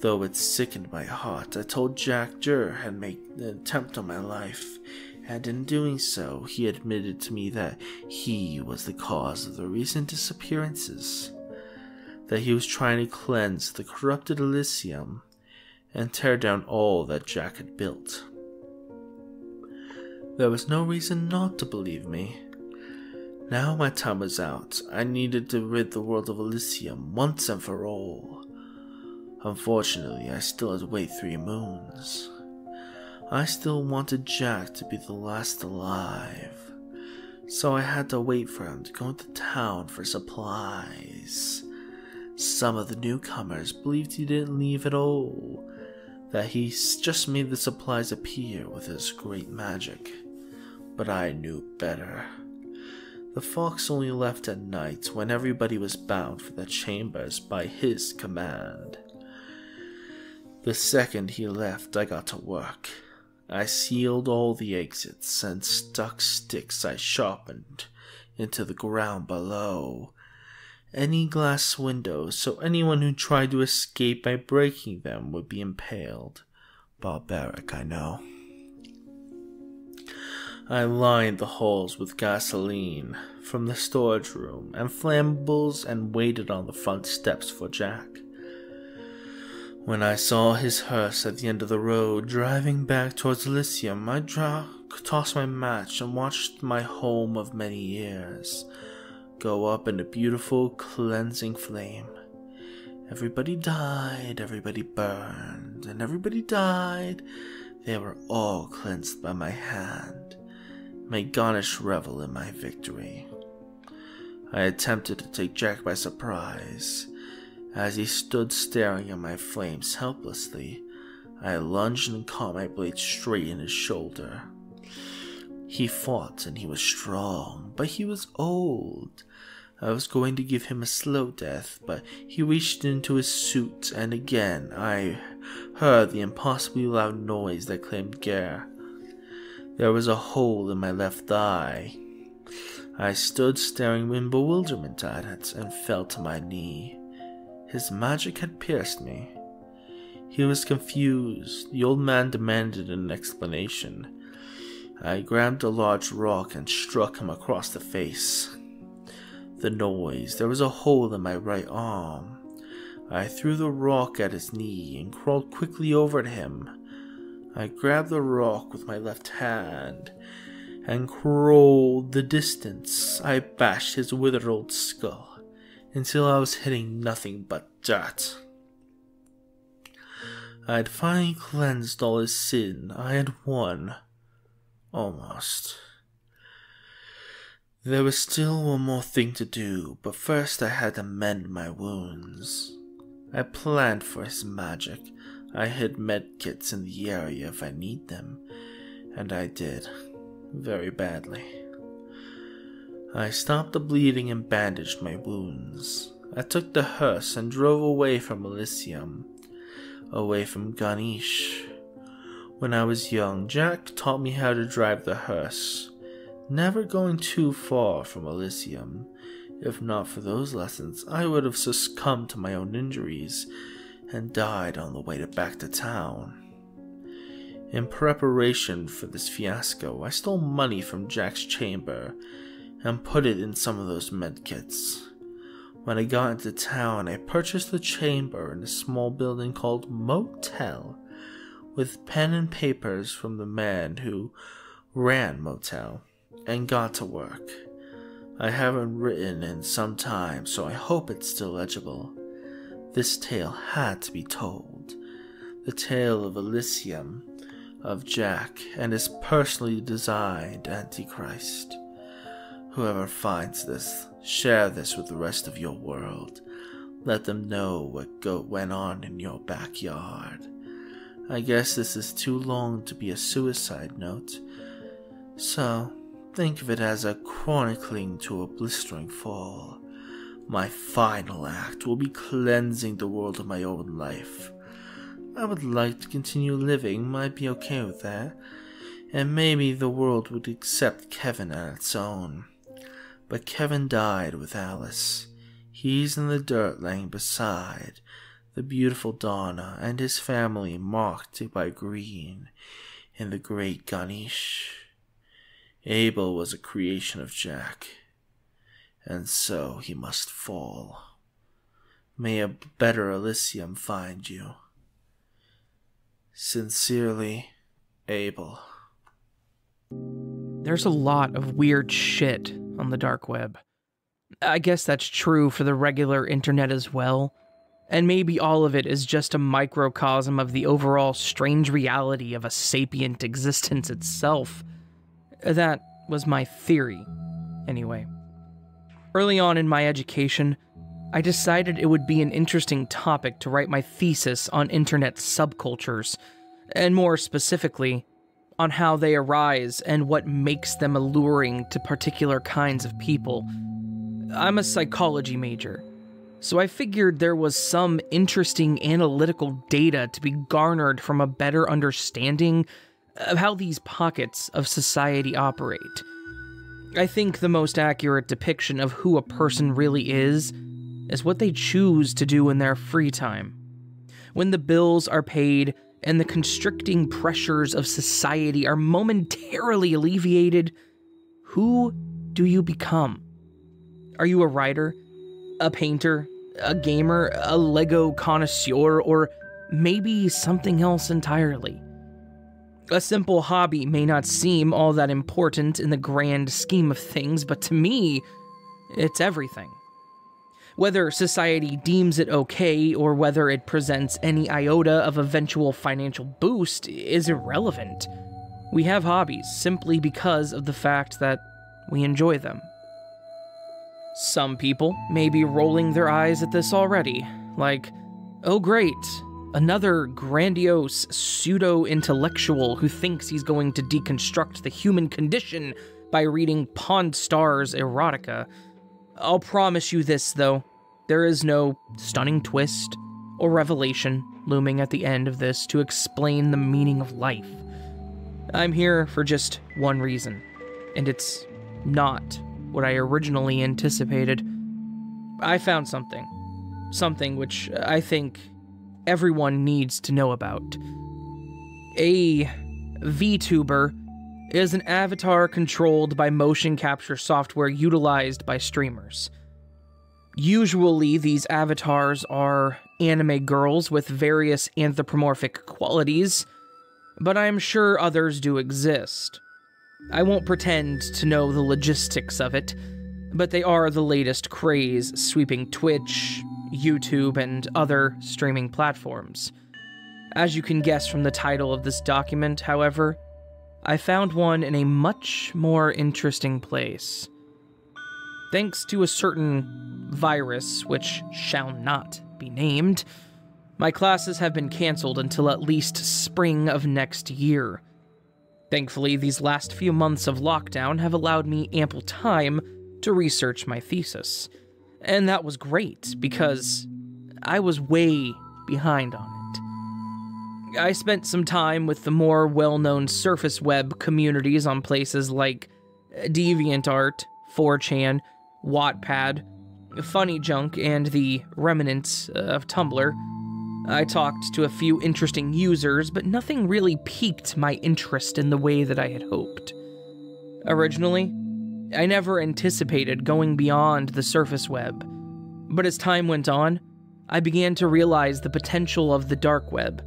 Though it sickened my heart, I told Jack Jur had made an attempt on my life, and in doing so, he admitted to me that he was the cause of the recent disappearances, that he was trying to cleanse the corrupted Elysium and tear down all that Jack had built. There was no reason not to believe me. Now my time was out. I needed to rid the world of Elysium once and for all. Unfortunately, I still had to wait three moons. I still wanted Jack to be the last alive. So I had to wait for him to go into town for supplies. Some of the newcomers believed he didn't leave at all, that he just made the supplies appear with his great magic but I knew better. The fox only left at night when everybody was bound for the chambers by his command. The second he left, I got to work. I sealed all the exits and stuck sticks I sharpened into the ground below. Any glass windows, so anyone who tried to escape by breaking them would be impaled. Barbaric, I know. I lined the halls with gasoline from the storage room and flammables and waited on the front steps for Jack. When I saw his hearse at the end of the road driving back towards Elysium, I dra- tossed my match and watched my home of many years go up in a beautiful cleansing flame. Everybody died, everybody burned, and everybody died. They were all cleansed by my hand. May Ganesh revel in my victory. I attempted to take Jack by surprise. As he stood staring at my flames helplessly, I lunged and caught my blade straight in his shoulder. He fought and he was strong, but he was old. I was going to give him a slow death, but he reached into his suit, and again I heard the impossibly loud noise that claimed Gare. There was a hole in my left thigh. I stood staring in bewilderment at it and fell to my knee. His magic had pierced me. He was confused. The old man demanded an explanation. I grabbed a large rock and struck him across the face. The noise, there was a hole in my right arm. I threw the rock at his knee and crawled quickly over to him. I grabbed the rock with my left hand and crawled the distance. I bashed his withered old skull until I was hitting nothing but dirt. I had finally cleansed all his sin. I had won. Almost. There was still one more thing to do, but first I had to mend my wounds. I planned for his magic I hid medkits in the area if I need them, and I did. Very badly. I stopped the bleeding and bandaged my wounds. I took the hearse and drove away from Elysium, away from Ganesh. When I was young, Jack taught me how to drive the hearse, never going too far from Elysium. If not for those lessons, I would have succumbed to my own injuries and died on the way to back to town. In preparation for this fiasco, I stole money from Jack's chamber and put it in some of those medkits. When I got into town, I purchased a chamber in a small building called Motel with pen and papers from the man who ran Motel and got to work. I haven't written in some time, so I hope it's still legible. This tale had to be told. The tale of Elysium, of Jack, and his personally designed Antichrist. Whoever finds this, share this with the rest of your world. Let them know what go- went on in your backyard. I guess this is too long to be a suicide note, so think of it as a chronicling to a blistering fall. My final act will be cleansing the world of my own life. I would like to continue living, might be okay with that, and maybe the world would accept Kevin at its own. But Kevin died with Alice. He's in the dirt laying beside the beautiful Donna and his family marked by green in the great Ganesh. Abel was a creation of Jack, and so he must fall. May a better Elysium find you. Sincerely, Abel. There's a lot of weird shit on the dark web. I guess that's true for the regular internet as well. And maybe all of it is just a microcosm of the overall strange reality of a sapient existence itself. That was my theory, anyway. Early on in my education, I decided it would be an interesting topic to write my thesis on internet subcultures, and more specifically, on how they arise and what makes them alluring to particular kinds of people. I'm a psychology major, so I figured there was some interesting analytical data to be garnered from a better understanding of how these pockets of society operate. I think the most accurate depiction of who a person really is is what they choose to do in their free time. When the bills are paid and the constricting pressures of society are momentarily alleviated, who do you become? Are you a writer, a painter, a gamer, a Lego connoisseur, or maybe something else entirely? A simple hobby may not seem all that important in the grand scheme of things, but to me, it's everything. Whether society deems it okay or whether it presents any iota of eventual financial boost is irrelevant. We have hobbies simply because of the fact that we enjoy them. Some people may be rolling their eyes at this already, like, oh great, another grandiose pseudo intellectual who thinks he's going to deconstruct the human condition by reading Pawn Stars erotica. I'll promise you this, though there is no stunning twist or revelation looming at the end of this to explain the meaning of life. I'm here for just one reason, and it's not what I originally anticipated. I found something. Something which I think everyone needs to know about. A VTuber is an avatar controlled by motion capture software utilized by streamers. Usually, these avatars are anime girls with various anthropomorphic qualities, but I'm sure others do exist. I won't pretend to know the logistics of it, but they are the latest craze sweeping Twitch, YouTube, and other streaming platforms. As you can guess from the title of this document, however, I found one in a much more interesting place. Thanks to a certain virus, which shall not be named, my classes have been cancelled until at least spring of next year. Thankfully, these last few months of lockdown have allowed me ample time to research my thesis. And that was great because I was way behind on it. I spent some time with the more well known surface web communities on places like DeviantArt, 4chan, Wattpad, Funny Junk, and the remnants of Tumblr. I talked to a few interesting users, but nothing really piqued my interest in the way that I had hoped. Originally, I never anticipated going beyond the surface web. But as time went on, I began to realize the potential of the dark web.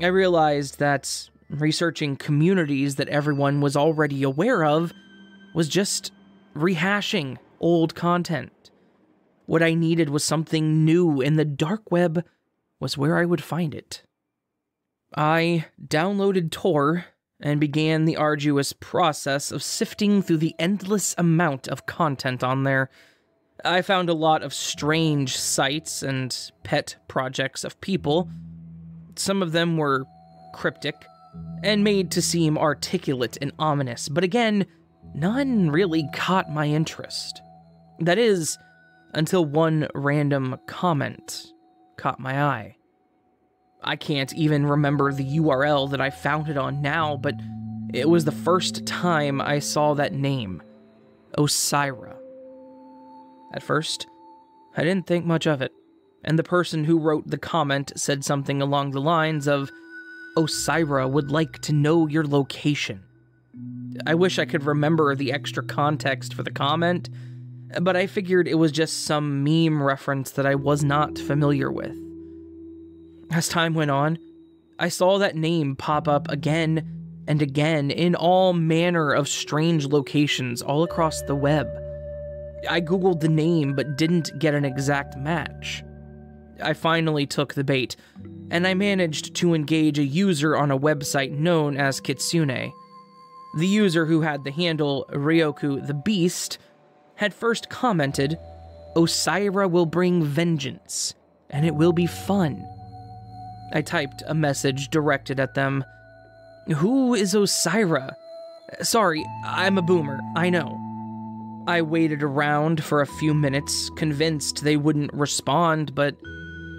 I realized that researching communities that everyone was already aware of was just rehashing old content. What I needed was something new, and the dark web was where I would find it. I downloaded Tor and began the arduous process of sifting through the endless amount of content on there. I found a lot of strange sites and pet projects of people. Some of them were cryptic and made to seem articulate and ominous, but again, none really caught my interest. That is, until one random comment caught my eye. I can't even remember the URL that I found it on now, but it was the first time I saw that name Osira. At first, I didn't think much of it, and the person who wrote the comment said something along the lines of Osira would like to know your location. I wish I could remember the extra context for the comment, but I figured it was just some meme reference that I was not familiar with. As time went on, I saw that name pop up again and again in all manner of strange locations all across the web. I googled the name but didn't get an exact match. I finally took the bait, and I managed to engage a user on a website known as Kitsune. The user who had the handle Ryoku the Beast had first commented, Osira will bring vengeance, and it will be fun. I typed a message directed at them. Who is Osira? Sorry, I'm a boomer, I know. I waited around for a few minutes, convinced they wouldn't respond, but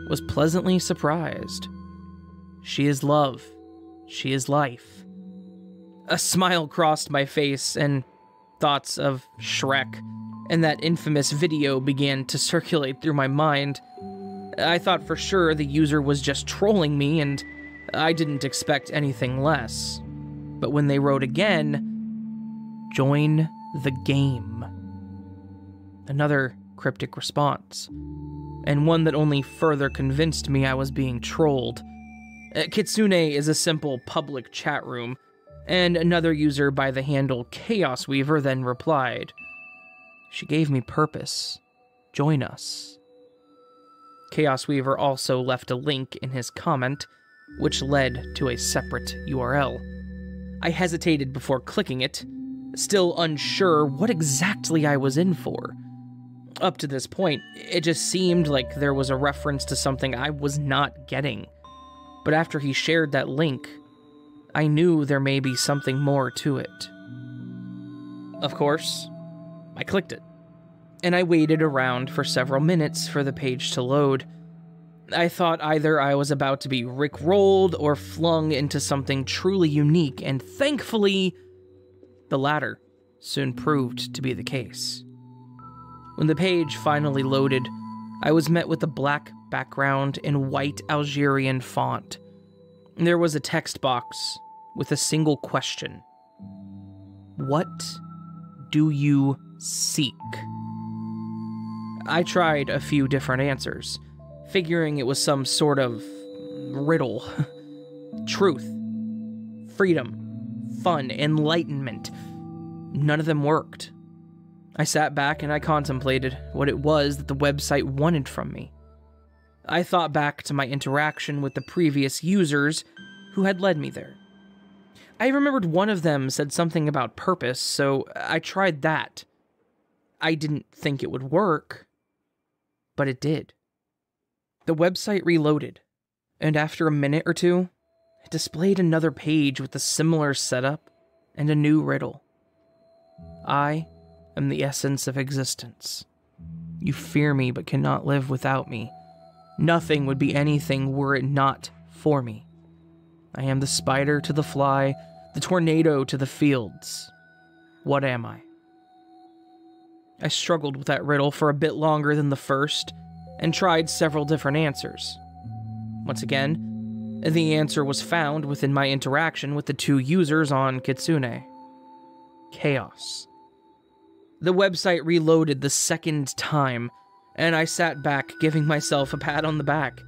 was pleasantly surprised. She is love. She is life. A smile crossed my face, and thoughts of Shrek and that infamous video began to circulate through my mind. I thought for sure the user was just trolling me, and I didn't expect anything less. But when they wrote again, join the game. Another cryptic response, and one that only further convinced me I was being trolled. Uh, Kitsune is a simple public chat room, and another user by the handle Chaos Weaver then replied, she gave me purpose. Join us. Chaos Weaver also left a link in his comment, which led to a separate URL. I hesitated before clicking it, still unsure what exactly I was in for. Up to this point, it just seemed like there was a reference to something I was not getting. But after he shared that link, I knew there may be something more to it. Of course, I clicked it, and I waited around for several minutes for the page to load. I thought either I was about to be rickrolled or flung into something truly unique, and thankfully, the latter soon proved to be the case. When the page finally loaded, I was met with a black background in white Algerian font. There was a text box with a single question What do you seek? I tried a few different answers, figuring it was some sort of riddle. Truth, freedom, fun, enlightenment. None of them worked. I sat back and I contemplated what it was that the website wanted from me. I thought back to my interaction with the previous users who had led me there. I remembered one of them said something about purpose, so I tried that. I didn't think it would work, but it did. The website reloaded, and after a minute or two, it displayed another page with a similar setup and a new riddle. I am the essence of existence. You fear me but cannot live without me. Nothing would be anything were it not for me. I am the spider to the fly, the tornado to the fields. What am I? I struggled with that riddle for a bit longer than the first and tried several different answers. Once again, the answer was found within my interaction with the two users on Kitsune Chaos. The website reloaded the second time, and I sat back, giving myself a pat on the back.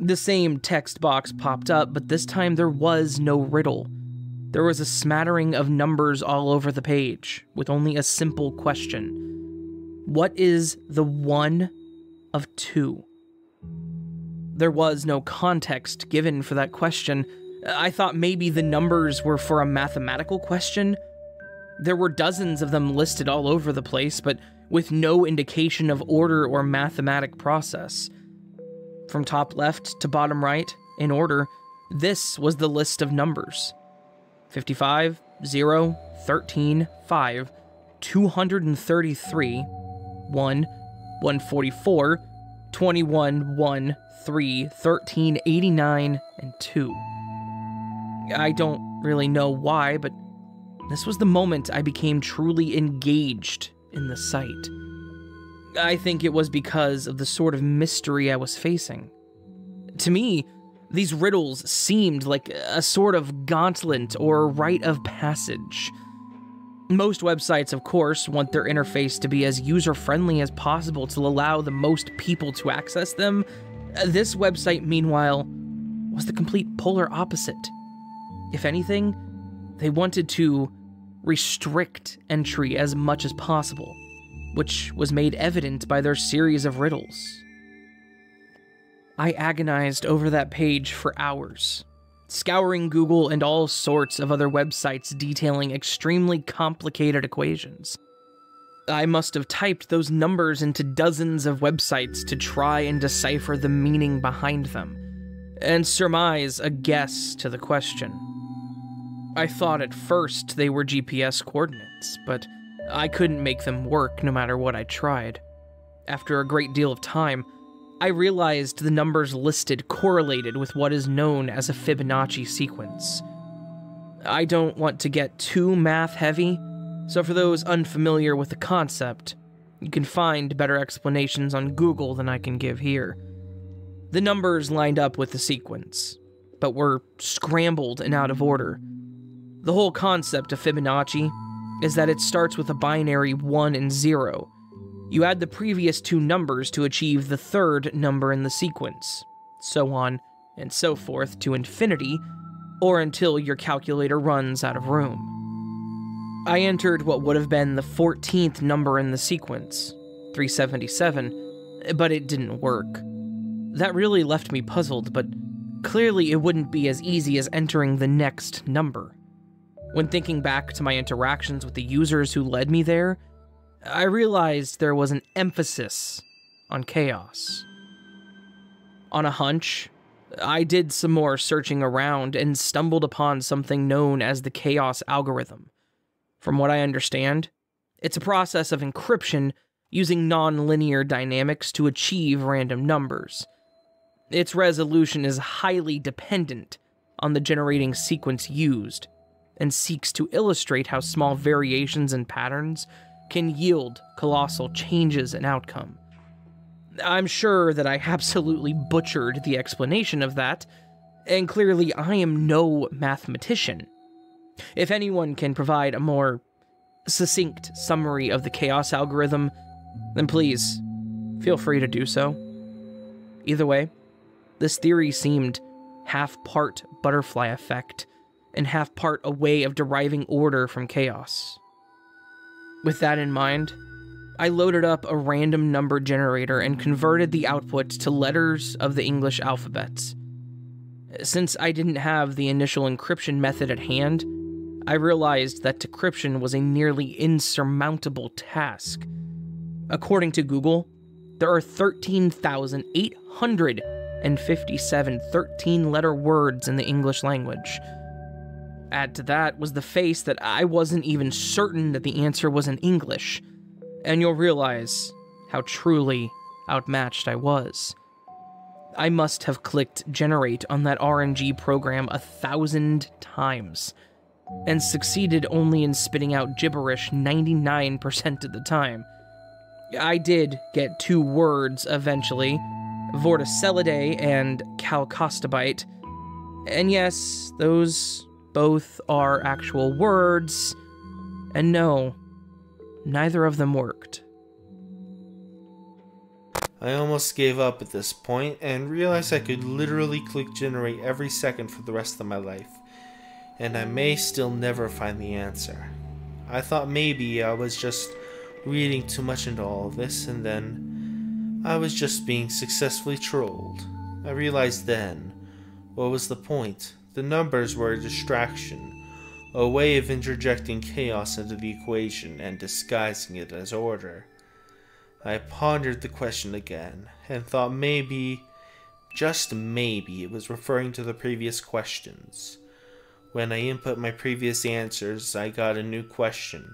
The same text box popped up, but this time there was no riddle. There was a smattering of numbers all over the page, with only a simple question What is the one of two? There was no context given for that question. I thought maybe the numbers were for a mathematical question. There were dozens of them listed all over the place, but with no indication of order or mathematic process. From top left to bottom right, in order, this was the list of numbers 55, 0, 13, 5, 233, 1, 144, 21, 1, 3, 13, 89, and 2. I don't really know why, but this was the moment I became truly engaged in the site. I think it was because of the sort of mystery I was facing. To me, these riddles seemed like a sort of gauntlet or rite of passage. Most websites, of course, want their interface to be as user friendly as possible to allow the most people to access them. Uh, this website, meanwhile, was the complete polar opposite. If anything, they wanted to restrict entry as much as possible, which was made evident by their series of riddles. I agonized over that page for hours, scouring Google and all sorts of other websites detailing extremely complicated equations. I must have typed those numbers into dozens of websites to try and decipher the meaning behind them, and surmise a guess to the question. I thought at first they were GPS coordinates, but I couldn't make them work no matter what I tried. After a great deal of time, I realized the numbers listed correlated with what is known as a Fibonacci sequence. I don't want to get too math heavy, so for those unfamiliar with the concept, you can find better explanations on Google than I can give here. The numbers lined up with the sequence, but were scrambled and out of order. The whole concept of Fibonacci is that it starts with a binary 1 and 0, you add the previous two numbers to achieve the third number in the sequence, so on and so forth to infinity, or until your calculator runs out of room. I entered what would have been the 14th number in the sequence, 377, but it didn't work. That really left me puzzled, but clearly it wouldn't be as easy as entering the next number. When thinking back to my interactions with the users who led me there, I realized there was an emphasis on chaos. On a hunch, I did some more searching around and stumbled upon something known as the chaos algorithm. From what I understand, it's a process of encryption using nonlinear dynamics to achieve random numbers. Its resolution is highly dependent on the generating sequence used, and seeks to illustrate how small variations in patterns can yield colossal changes in outcome. I'm sure that I absolutely butchered the explanation of that, and clearly I am no mathematician. If anyone can provide a more succinct summary of the chaos algorithm, then please feel free to do so. Either way, this theory seemed half part butterfly effect and half part a way of deriving order from chaos. With that in mind, I loaded up a random number generator and converted the output to letters of the English alphabet. Since I didn't have the initial encryption method at hand, I realized that decryption was a nearly insurmountable task. According to Google, there are 13,857 13 letter words in the English language Add to that was the face that I wasn't even certain that the answer was in English, and you'll realize how truly outmatched I was. I must have clicked generate on that RNG program a thousand times, and succeeded only in spitting out gibberish 99% of the time. I did get two words eventually Vorticellidae and Chalcostibite. And yes, those both are actual words, and no, neither of them worked. I almost gave up at this point and realized I could literally click generate every second for the rest of my life, and I may still never find the answer. I thought maybe I was just reading too much into all of this, and then I was just being successfully trolled. I realized then, what was the point? The numbers were a distraction, a way of interjecting chaos into the equation and disguising it as order. I pondered the question again, and thought maybe, just maybe, it was referring to the previous questions. When I input my previous answers, I got a new question,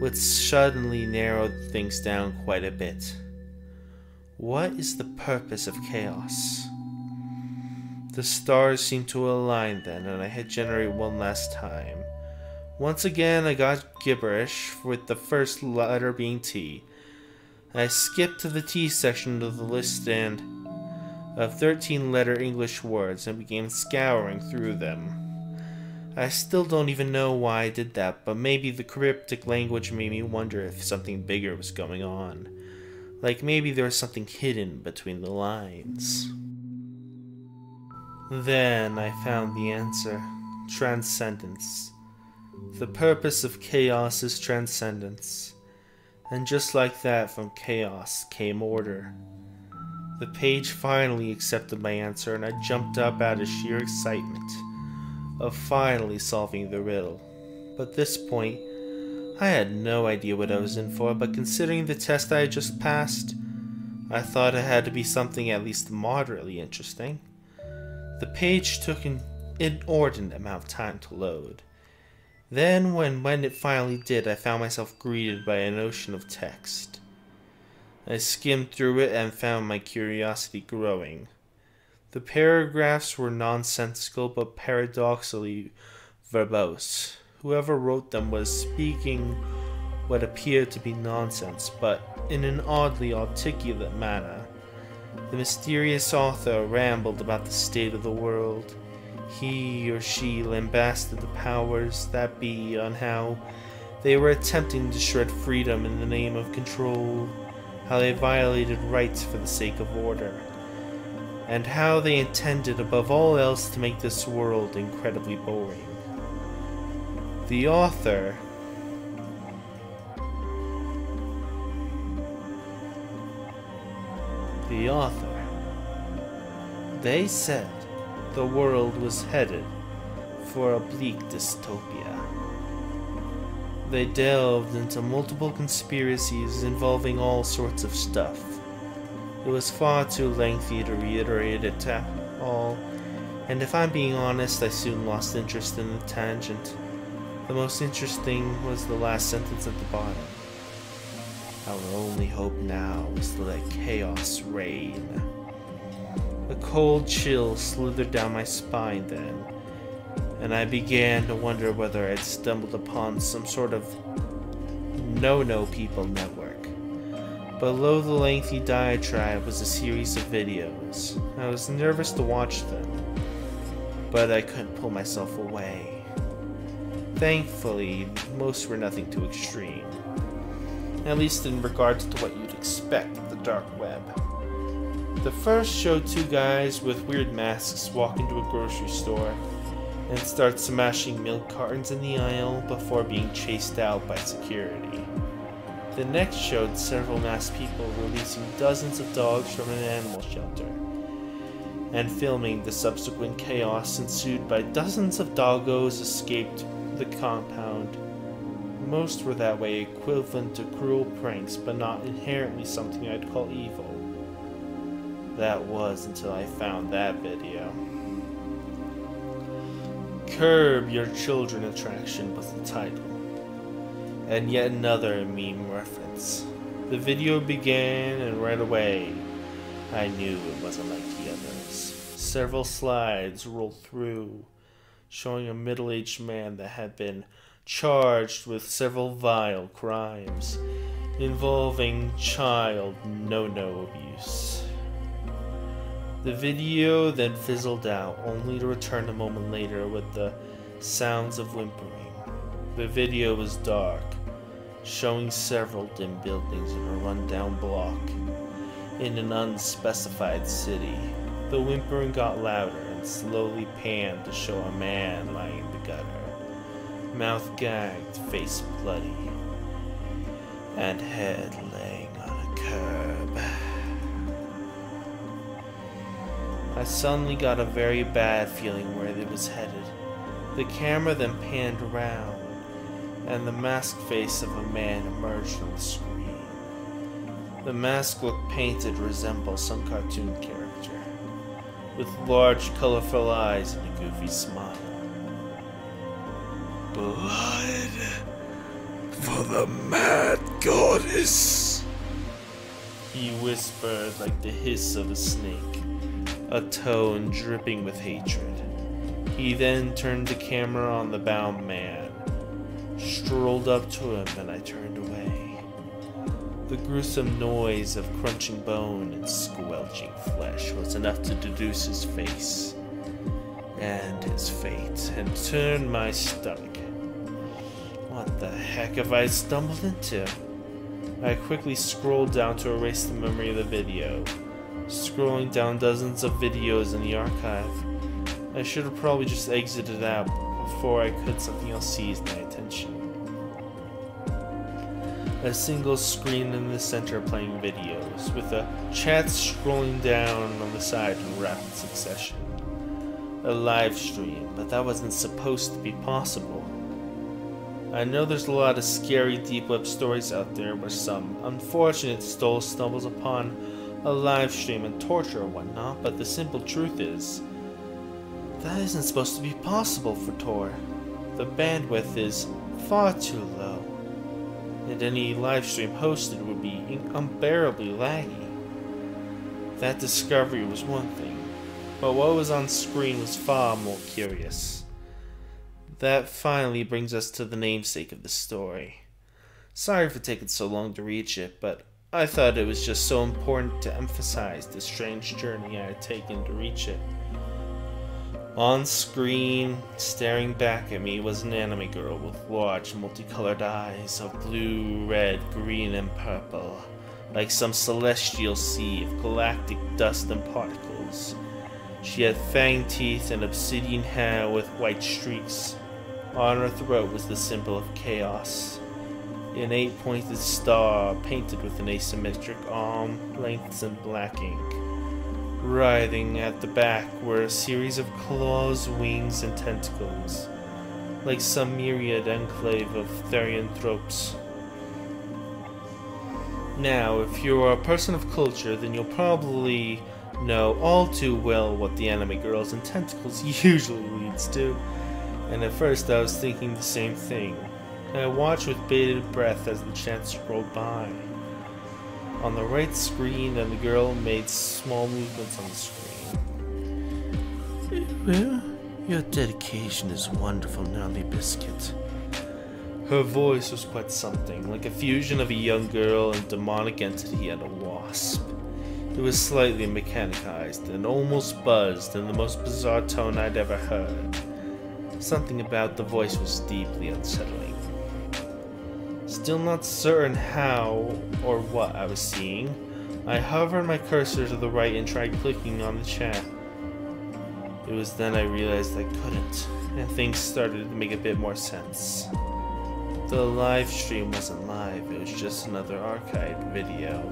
which suddenly narrowed things down quite a bit. What is the purpose of chaos? The stars seemed to align then, and I hit generate one last time. Once again, I got gibberish, with the first letter being T. I skipped to the T section of the list and of 13 letter English words and began scouring through them. I still don't even know why I did that, but maybe the cryptic language made me wonder if something bigger was going on. Like maybe there was something hidden between the lines. Then I found the answer transcendence. The purpose of chaos is transcendence. And just like that, from chaos came order. The page finally accepted my answer, and I jumped up out of sheer excitement of finally solving the riddle. But this point, I had no idea what I was in for, but considering the test I had just passed, I thought it had to be something at least moderately interesting. The page took an inordinate amount of time to load. Then, when, when it finally did, I found myself greeted by an ocean of text. I skimmed through it and found my curiosity growing. The paragraphs were nonsensical but paradoxically verbose. Whoever wrote them was speaking what appeared to be nonsense, but in an oddly articulate manner. The mysterious author rambled about the state of the world. He or she lambasted the powers that be on how they were attempting to shred freedom in the name of control, how they violated rights for the sake of order, and how they intended above all else to make this world incredibly boring. The author the author. They said the world was headed for a bleak dystopia. They delved into multiple conspiracies involving all sorts of stuff. It was far too lengthy to reiterate it all, and if I'm being honest, I soon lost interest in the tangent. The most interesting was the last sentence at the bottom. Our only hope now is to let chaos reign. A cold chill slithered down my spine then, and I began to wonder whether I'd stumbled upon some sort of no no people network. Below the lengthy diatribe was a series of videos. I was nervous to watch them, but I couldn't pull myself away. Thankfully, most were nothing too extreme at least in regards to what you'd expect of the dark web. The first showed two guys with weird masks walk into a grocery store and start smashing milk cartons in the aisle before being chased out by security. The next showed several masked people releasing dozens of dogs from an animal shelter and filming the subsequent chaos ensued by dozens of doggos escaped the compound most were that way, equivalent to cruel pranks, but not inherently something I'd call evil. That was until I found that video. Curb Your Children Attraction was the title. And yet another meme reference. The video began, and right away, I knew it wasn't like the others. Several slides rolled through, showing a middle aged man that had been charged with several vile crimes involving child no no abuse. The video then fizzled out, only to return a moment later with the sounds of whimpering. The video was dark, showing several dim buildings in a rundown block. in an unspecified city. The whimpering got louder and slowly panned to show a man lying mouth gagged, face bloody, and head laying on a curb. I suddenly got a very bad feeling where it was headed. The camera then panned around, and the masked face of a man emerged on the screen. The mask looked painted resembles some cartoon character, with large colorful eyes and a goofy smile. Blood for the mad goddess. He whispered like the hiss of a snake, a tone dripping with hatred. He then turned the camera on the bound man, strolled up to him, and I turned away. The gruesome noise of crunching bone and squelching flesh was enough to deduce his face and his fate and turn my stomach. The heck have I stumbled into? I quickly scrolled down to erase the memory of the video, scrolling down dozens of videos in the archive. I should have probably just exited out before I could something else seize my attention a single screen in the center playing videos, with a chat scrolling down on the side in rapid succession. A live stream, but that wasn't supposed to be possible. I know there's a lot of scary deep web stories out there where some unfortunate soul stumbles upon a live stream and torture or whatnot, but the simple truth is, that isn't supposed to be possible for Tor. The bandwidth is far too low and any live stream hosted would be unbearably laggy. That discovery was one thing, but what was on screen was far more curious. That finally brings us to the namesake of the story. Sorry for taking so long to reach it, but I thought it was just so important to emphasize the strange journey I had taken to reach it. On screen, staring back at me, was an anime girl with large multicolored eyes of blue, red, green, and purple, like some celestial sea of galactic dust and particles. She had fang teeth and obsidian hair with white streaks. On her throat was the symbol of chaos. An eight pointed star painted with an asymmetric arm, lengths, and black ink. Writhing at the back were a series of claws, wings, and tentacles, like some myriad enclave of therianthropes. Now, if you're a person of culture, then you'll probably know all too well what the anime girls and tentacles usually leads to. And at first I was thinking the same thing. I watched with bated breath as the chance rolled by on the right screen and the girl made small movements on the screen. Well, your dedication is wonderful, Gnarly Biscuit. Her voice was quite something, like a fusion of a young girl and demonic entity and a wasp. It was slightly mechanized and almost buzzed in the most bizarre tone I'd ever heard. Something about the voice was deeply unsettling. Still not certain how or what I was seeing, I hovered my cursor to the right and tried clicking on the chat. It was then I realized I couldn't, and things started to make a bit more sense. The live stream wasn't live, it was just another archived video.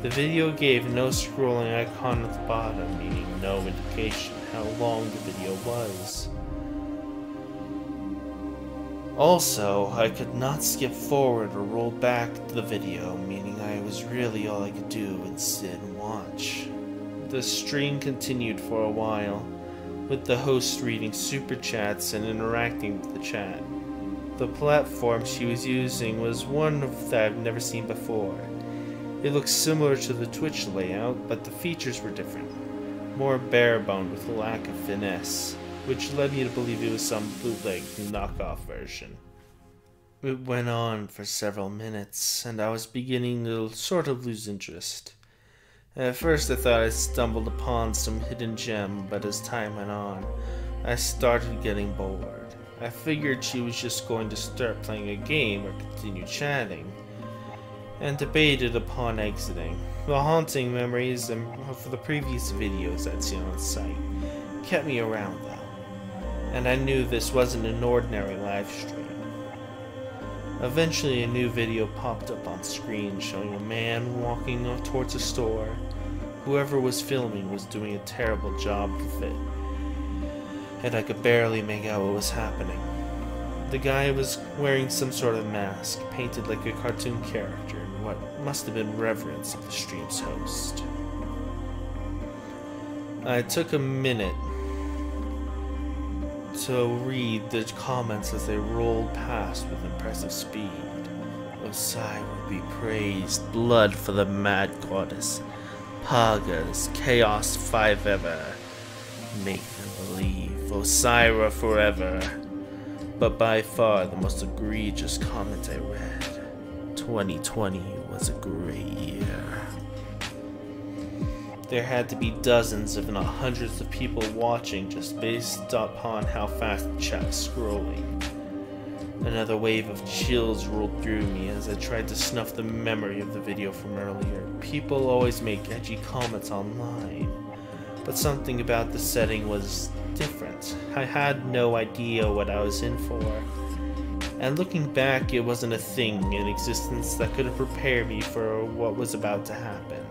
The video gave no scrolling icon at the bottom, meaning no indication how long the video was. Also, I could not skip forward or roll back the video, meaning I was really all I could do and sit and watch. The stream continued for a while, with the host reading super chats and interacting with the chat. The platform she was using was one that I've never seen before. It looked similar to the Twitch layout, but the features were different. More bare-boned with a lack of finesse which led me to believe it was some bootleg knockoff version. It went on for several minutes, and I was beginning to sort of lose interest. At first, I thought I stumbled upon some hidden gem, but as time went on, I started getting bored. I figured she was just going to start playing a game or continue chatting. and debated upon exiting. The haunting memories of the previous videos I'd seen on site kept me around and I knew this wasn't an ordinary live stream. Eventually, a new video popped up on screen showing a man walking towards a store. Whoever was filming was doing a terrible job of it, and I could barely make out what was happening. The guy was wearing some sort of mask, painted like a cartoon character, in what must have been reverence of the stream's host. I took a minute to read the comments as they rolled past with impressive speed. Osiris be praised, blood for the mad goddess, Pagas, chaos five ever, make them believe, Osiris forever. But by far the most egregious comment I read, 2020 was a great. There had to be dozens, if not hundreds, of people watching just based upon how fast the chat was scrolling. Another wave of chills rolled through me as I tried to snuff the memory of the video from earlier. People always make edgy comments online, but something about the setting was different. I had no idea what I was in for. And looking back, it wasn't a thing in existence that could have prepared me for what was about to happen.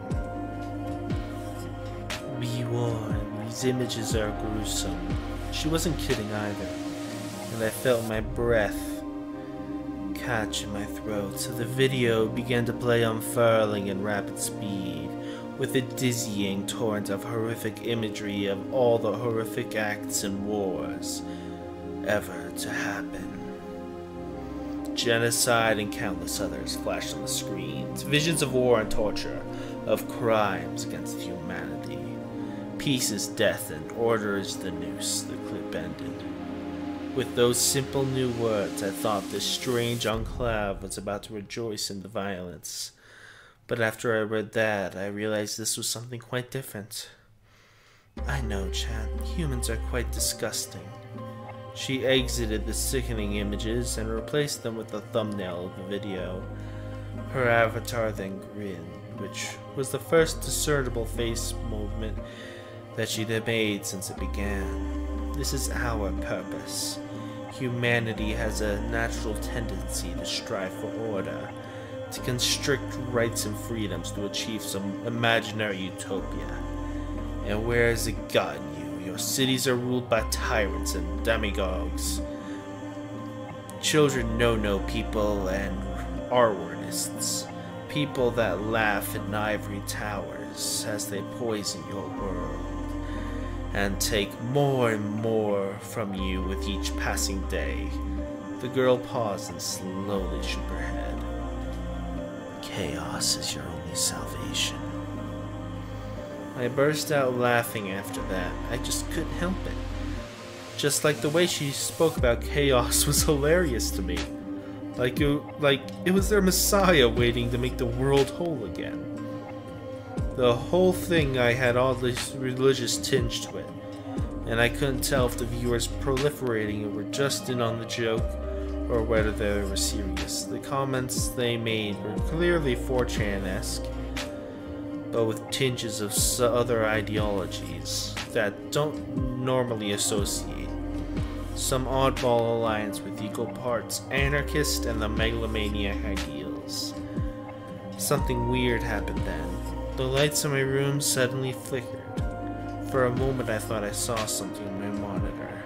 Be warned, these images are gruesome. She wasn't kidding either, and I felt my breath catch in my throat, so the video began to play unfurling in rapid speed, with a dizzying torrent of horrific imagery of all the horrific acts and wars ever to happen. Genocide and countless others flashed on the screens, visions of war and torture, of crimes against humanity. Peace is death and order is the noose, the clip ended. With those simple new words, I thought this strange enclave was about to rejoice in the violence. But after I read that, I realized this was something quite different. I know, Chad, humans are quite disgusting. She exited the sickening images and replaced them with the thumbnail of the video. Her avatar then grinned, which was the first discernible face movement that she'd made since it began. This is our purpose. Humanity has a natural tendency to strive for order, to constrict rights and freedoms to achieve some imaginary utopia. And where has it gotten you? Your cities are ruled by tyrants and demagogues. Children know no people and R-wordists. People that laugh in ivory towers as they poison your world and take more and more from you with each passing day. The girl paused and slowly shook her head. Chaos is your only salvation. I burst out laughing after that. I just couldn't help it. Just like the way she spoke about chaos was hilarious to me. Like it, like it was their messiah waiting to make the world whole again. The whole thing I had all this religious tinge to it, and I couldn't tell if the viewers proliferating it were just in on the joke or whether they were serious. The comments they made were clearly 4chan-esque, but with tinges of other ideologies that don't normally associate. Some oddball alliance with equal parts anarchist and the megalomaniac ideals. Something weird happened then. The lights in my room suddenly flickered. For a moment I thought I saw something in my monitor.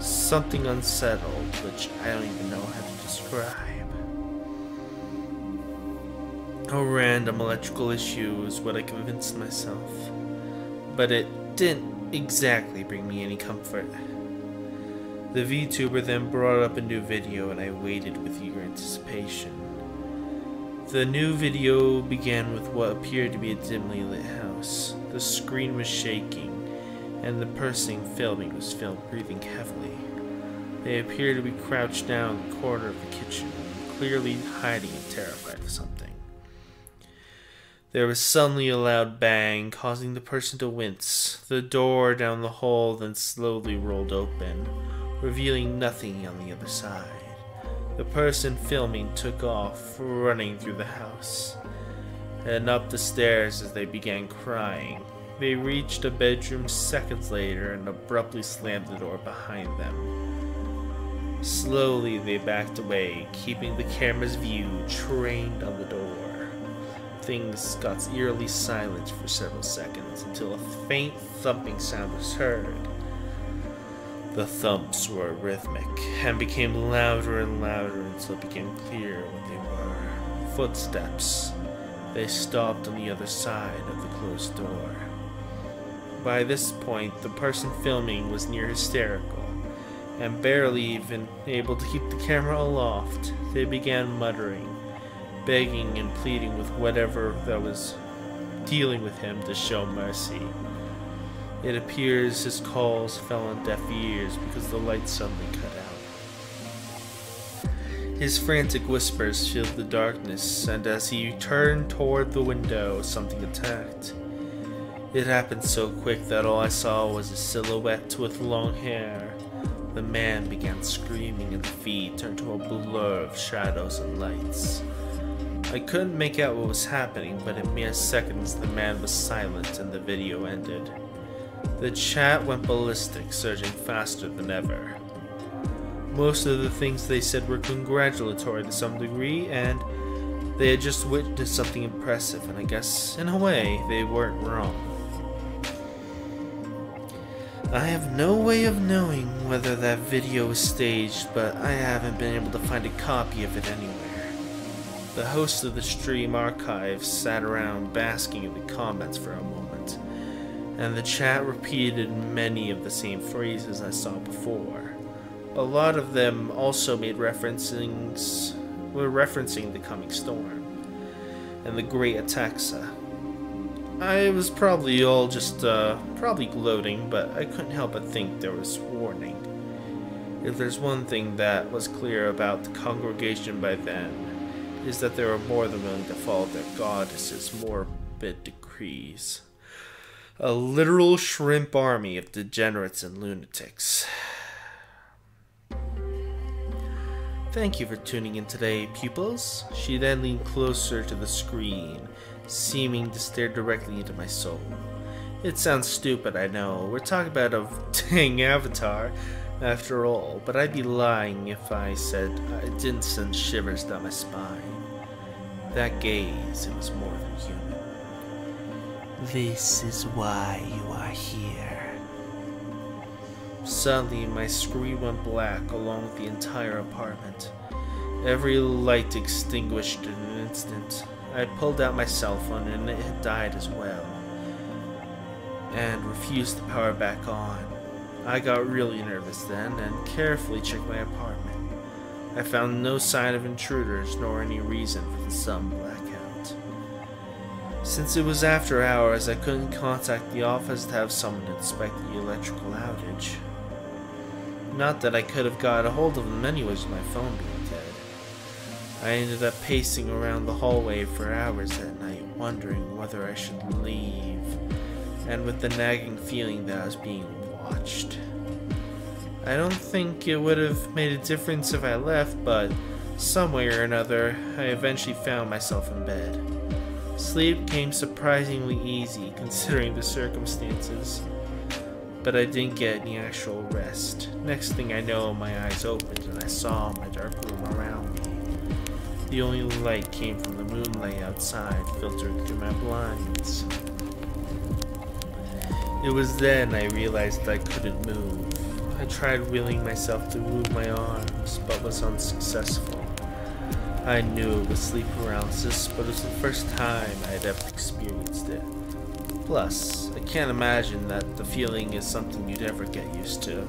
Something unsettled, which I don't even know how to describe. A random electrical issue is what I convinced myself. But it didn't exactly bring me any comfort. The VTuber then brought up a new video and I waited with eager anticipation. The new video began with what appeared to be a dimly lit house. The screen was shaking, and the person filming was filmed breathing heavily. They appeared to be crouched down in the corner of the kitchen, clearly hiding and terrified of something. There was suddenly a loud bang, causing the person to wince. The door down the hall then slowly rolled open, revealing nothing on the other side. The person filming took off, running through the house and up the stairs as they began crying. They reached a bedroom seconds later and abruptly slammed the door behind them. Slowly, they backed away, keeping the camera's view trained on the door. Things got eerily silent for several seconds until a faint thumping sound was heard. The thumps were rhythmic and became louder and louder until it became clear what they were footsteps. They stopped on the other side of the closed door. By this point, the person filming was near hysterical and barely even able to keep the camera aloft. They began muttering, begging and pleading with whatever that was dealing with him to show mercy. It appears his calls fell on deaf ears because the light suddenly cut out. His frantic whispers filled the darkness, and as he turned toward the window, something attacked. It happened so quick that all I saw was a silhouette with long hair. The man began screaming, and the feed turned to a blur of shadows and lights. I couldn't make out what was happening, but in mere seconds the man was silent and the video ended. The chat went ballistic, surging faster than ever. Most of the things they said were congratulatory to some degree, and they had just witnessed something impressive, and I guess, in a way, they weren't wrong. I have no way of knowing whether that video was staged, but I haven't been able to find a copy of it anywhere. The host of the stream archive sat around basking in the comments for a moment, and the chat repeated many of the same phrases I saw before. A lot of them also made referencings were referencing the coming storm and the great Ataxa, I was probably all just, uh, probably gloating, but I couldn't help but think there was warning. If there's one thing that was clear about the congregation by then, is that they were more than willing to follow their goddess's morbid decrees. A literal shrimp army of degenerates and lunatics. Thank you for tuning in today, pupils. She then leaned closer to the screen seeming to stare directly into my soul. It sounds stupid, I know. We're talking about a dang avatar, after all, but I'd be lying if I said it didn't send shivers down my spine. That gaze, it was more than human. This is why you are here. Suddenly, my screen went black along with the entire apartment. Every light extinguished in an instant. I pulled out my cell phone and it had died as well, and refused to power back on. I got really nervous then and carefully checked my apartment. I found no sign of intruders nor any reason for the sun blackout. Since it was after hours, I couldn't contact the office to have someone inspect the electrical outage. Not that I could have got a hold of them anyways with my phone being dead. I ended up pacing around the hallway for hours that night, wondering whether I should leave, and with the nagging feeling that I was being watched. I don't think it would have made a difference if I left, but some way or another, I eventually found myself in bed. Sleep came surprisingly easy considering the circumstances, but I didn't get any actual rest. Next thing I know, my eyes opened and I saw my dark room around me. The only light came from the moonlight outside, filtered through my blinds. It was then I realized I couldn't move. I tried willing myself to move my arms, but was unsuccessful. I knew it was sleep paralysis, but it was the first time I had ever experienced it. Plus, I can't imagine that the feeling is something you'd ever get used to.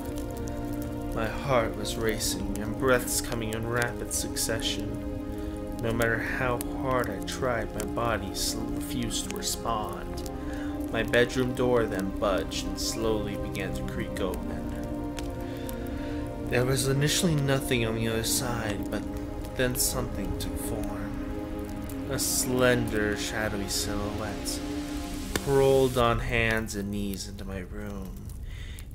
My heart was racing, and breaths coming in rapid succession. No matter how hard I tried, my body still refused to respond. My bedroom door then budged and slowly began to creak open. There was initially nothing on the other side, but then something took form. A slender, shadowy silhouette crawled on hands and knees into my room.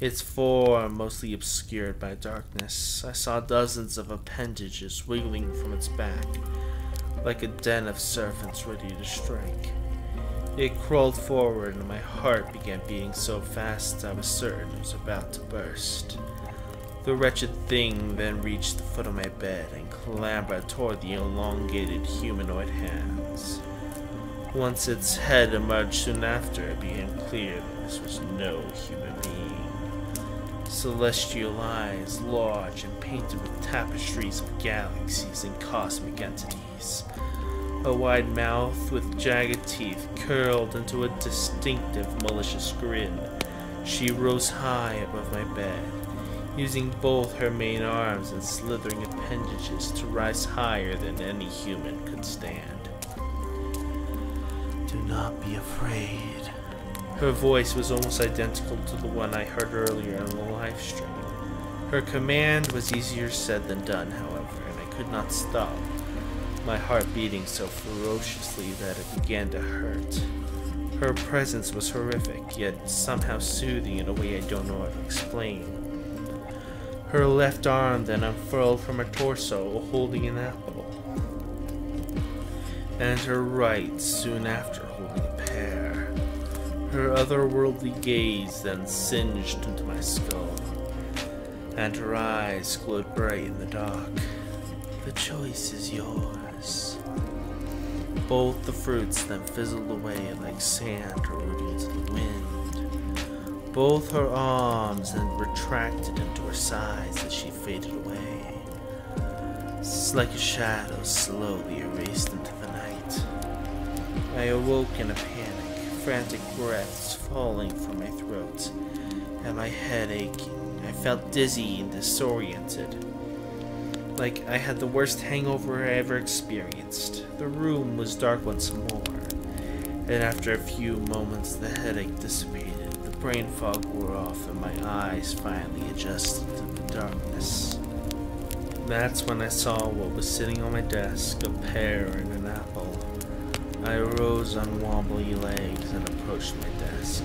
its form mostly obscured by darkness. I saw dozens of appendages wiggling from its back, like a den of serpents ready to strike. It crawled forward, and my heart began beating so fast I was certain it was about to burst. The wretched thing then reached the foot of my bed and clambered toward the elongated humanoid hands. Once its head emerged soon after, it became clear that this was no human being. Celestial eyes, large and painted with tapestries of galaxies and cosmic entities. A wide mouth with jagged teeth curled into a distinctive malicious grin. She rose high above my bed, using both her main arms and slithering appendages to rise higher than any human could stand. Do not be afraid. Her voice was almost identical to the one I heard earlier on the live stream. Her command was easier said than done, however, and I could not stop, my heart beating so ferociously that it began to hurt. Her presence was horrific, yet somehow soothing in a way I don't know how to explain. Her left arm then unfurled from her torso, holding an apple, and her right soon after holding a pear. Her otherworldly gaze then singed into my skull, and her eyes glowed bright in the dark. The choice is yours. Both the fruits then fizzled away like sand rooting to the wind. Both her arms then retracted into her sides as she faded away. It's like a shadow slowly erased into the night. I awoke in a panic, frantic breaths falling from my throat, and my head aching. I felt dizzy and disoriented like I had the worst hangover I ever experienced. The room was dark once more, and after a few moments the headache dissipated, brain fog wore off, and my eyes finally adjusted to the darkness. That's when I saw what was sitting on my desk, a pear and an apple. I arose on wobbly legs and approached my desk.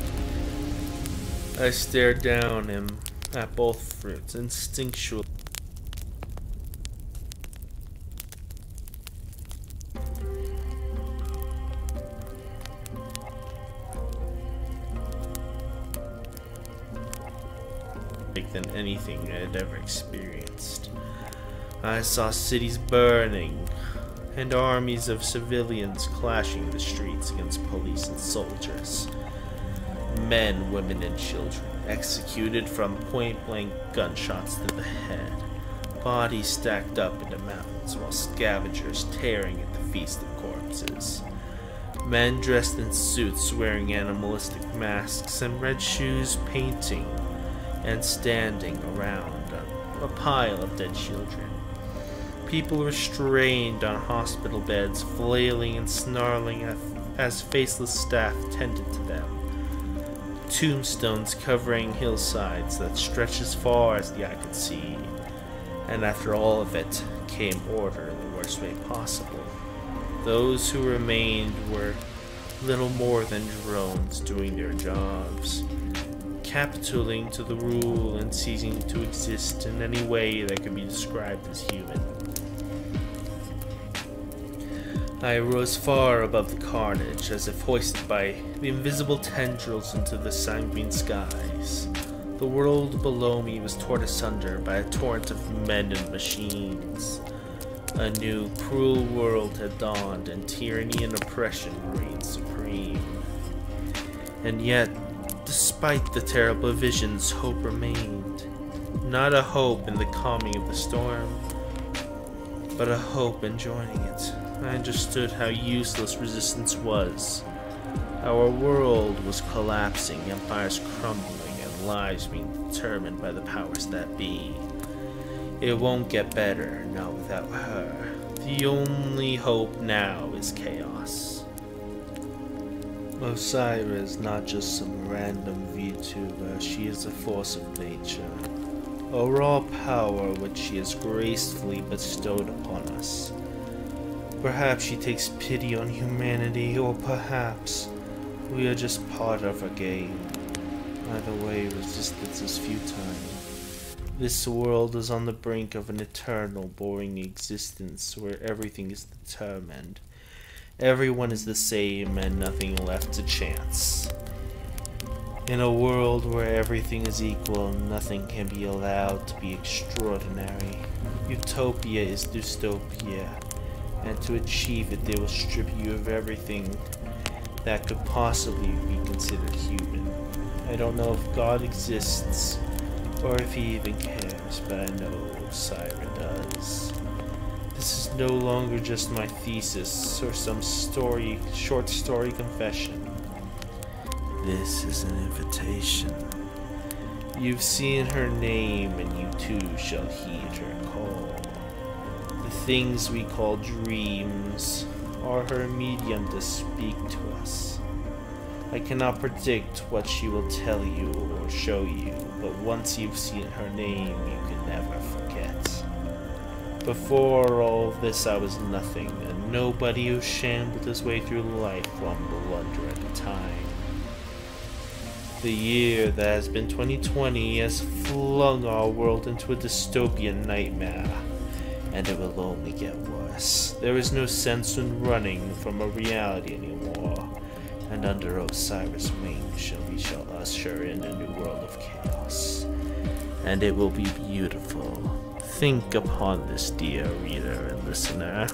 I stared down him at both fruits instinctually. Had ever experienced. I saw cities burning and armies of civilians clashing the streets against police and soldiers. Men, women, and children executed from point blank gunshots to the head, bodies stacked up into mountains while scavengers tearing at the feast of corpses. Men dressed in suits wearing animalistic masks and red shoes painting and standing around a, pile of dead children. People restrained on hospital beds, flailing and snarling as faceless staff tended to them. Tombstones covering hillsides that stretched as far as the eye could see. And after all of it came order in the worst way possible. Those who remained were little more than drones doing their jobs capitulating to the rule and ceasing to exist in any way that could be described as human. I rose far above the carnage, as if hoisted by the invisible tendrils into the sanguine skies. The world below me was torn asunder by a torrent of men and machines. A new, cruel world had dawned, and tyranny and oppression reigned supreme. And yet, Despite the terrible visions, hope remained. Not a hope in the calming of the storm, but a hope in joining it. I understood how useless resistance was. Our world was collapsing, empires crumbling, and lives being determined by the powers that be. It won't get better, not without her. The only hope now is chaos. Osira is not just some random VTuber, she is a force of nature. A raw power which she has gracefully bestowed upon us. Perhaps she takes pity on humanity, or perhaps we are just part of her game. Either way, resistance is futile. This world is on the brink of an eternal, boring existence where everything is determined. Everyone is the same and nothing left to chance. In a world where everything is equal, nothing can be allowed to be extraordinary. Utopia is dystopia, and to achieve it, they will strip you of everything that could possibly be considered human. I don't know if God exists, or if he even cares, but I know Syra does. This is no longer just my thesis or some story, short story confession. This is an invitation. You've seen her name, and you too shall heed her call. The things we call dreams are her medium to speak to us. I cannot predict what she will tell you or show you, but once you've seen her name, you can never. Before all this, I was nothing, and nobody who shambled his way through life one blunder at a time. The year that has been 2020 has flung our world into a dystopian nightmare, and it will only get worse. There is no sense in running from a reality anymore, and under Osiris' wing shall we shall usher in a new world of chaos. And it will be beautiful. Think upon this, dear reader and listener.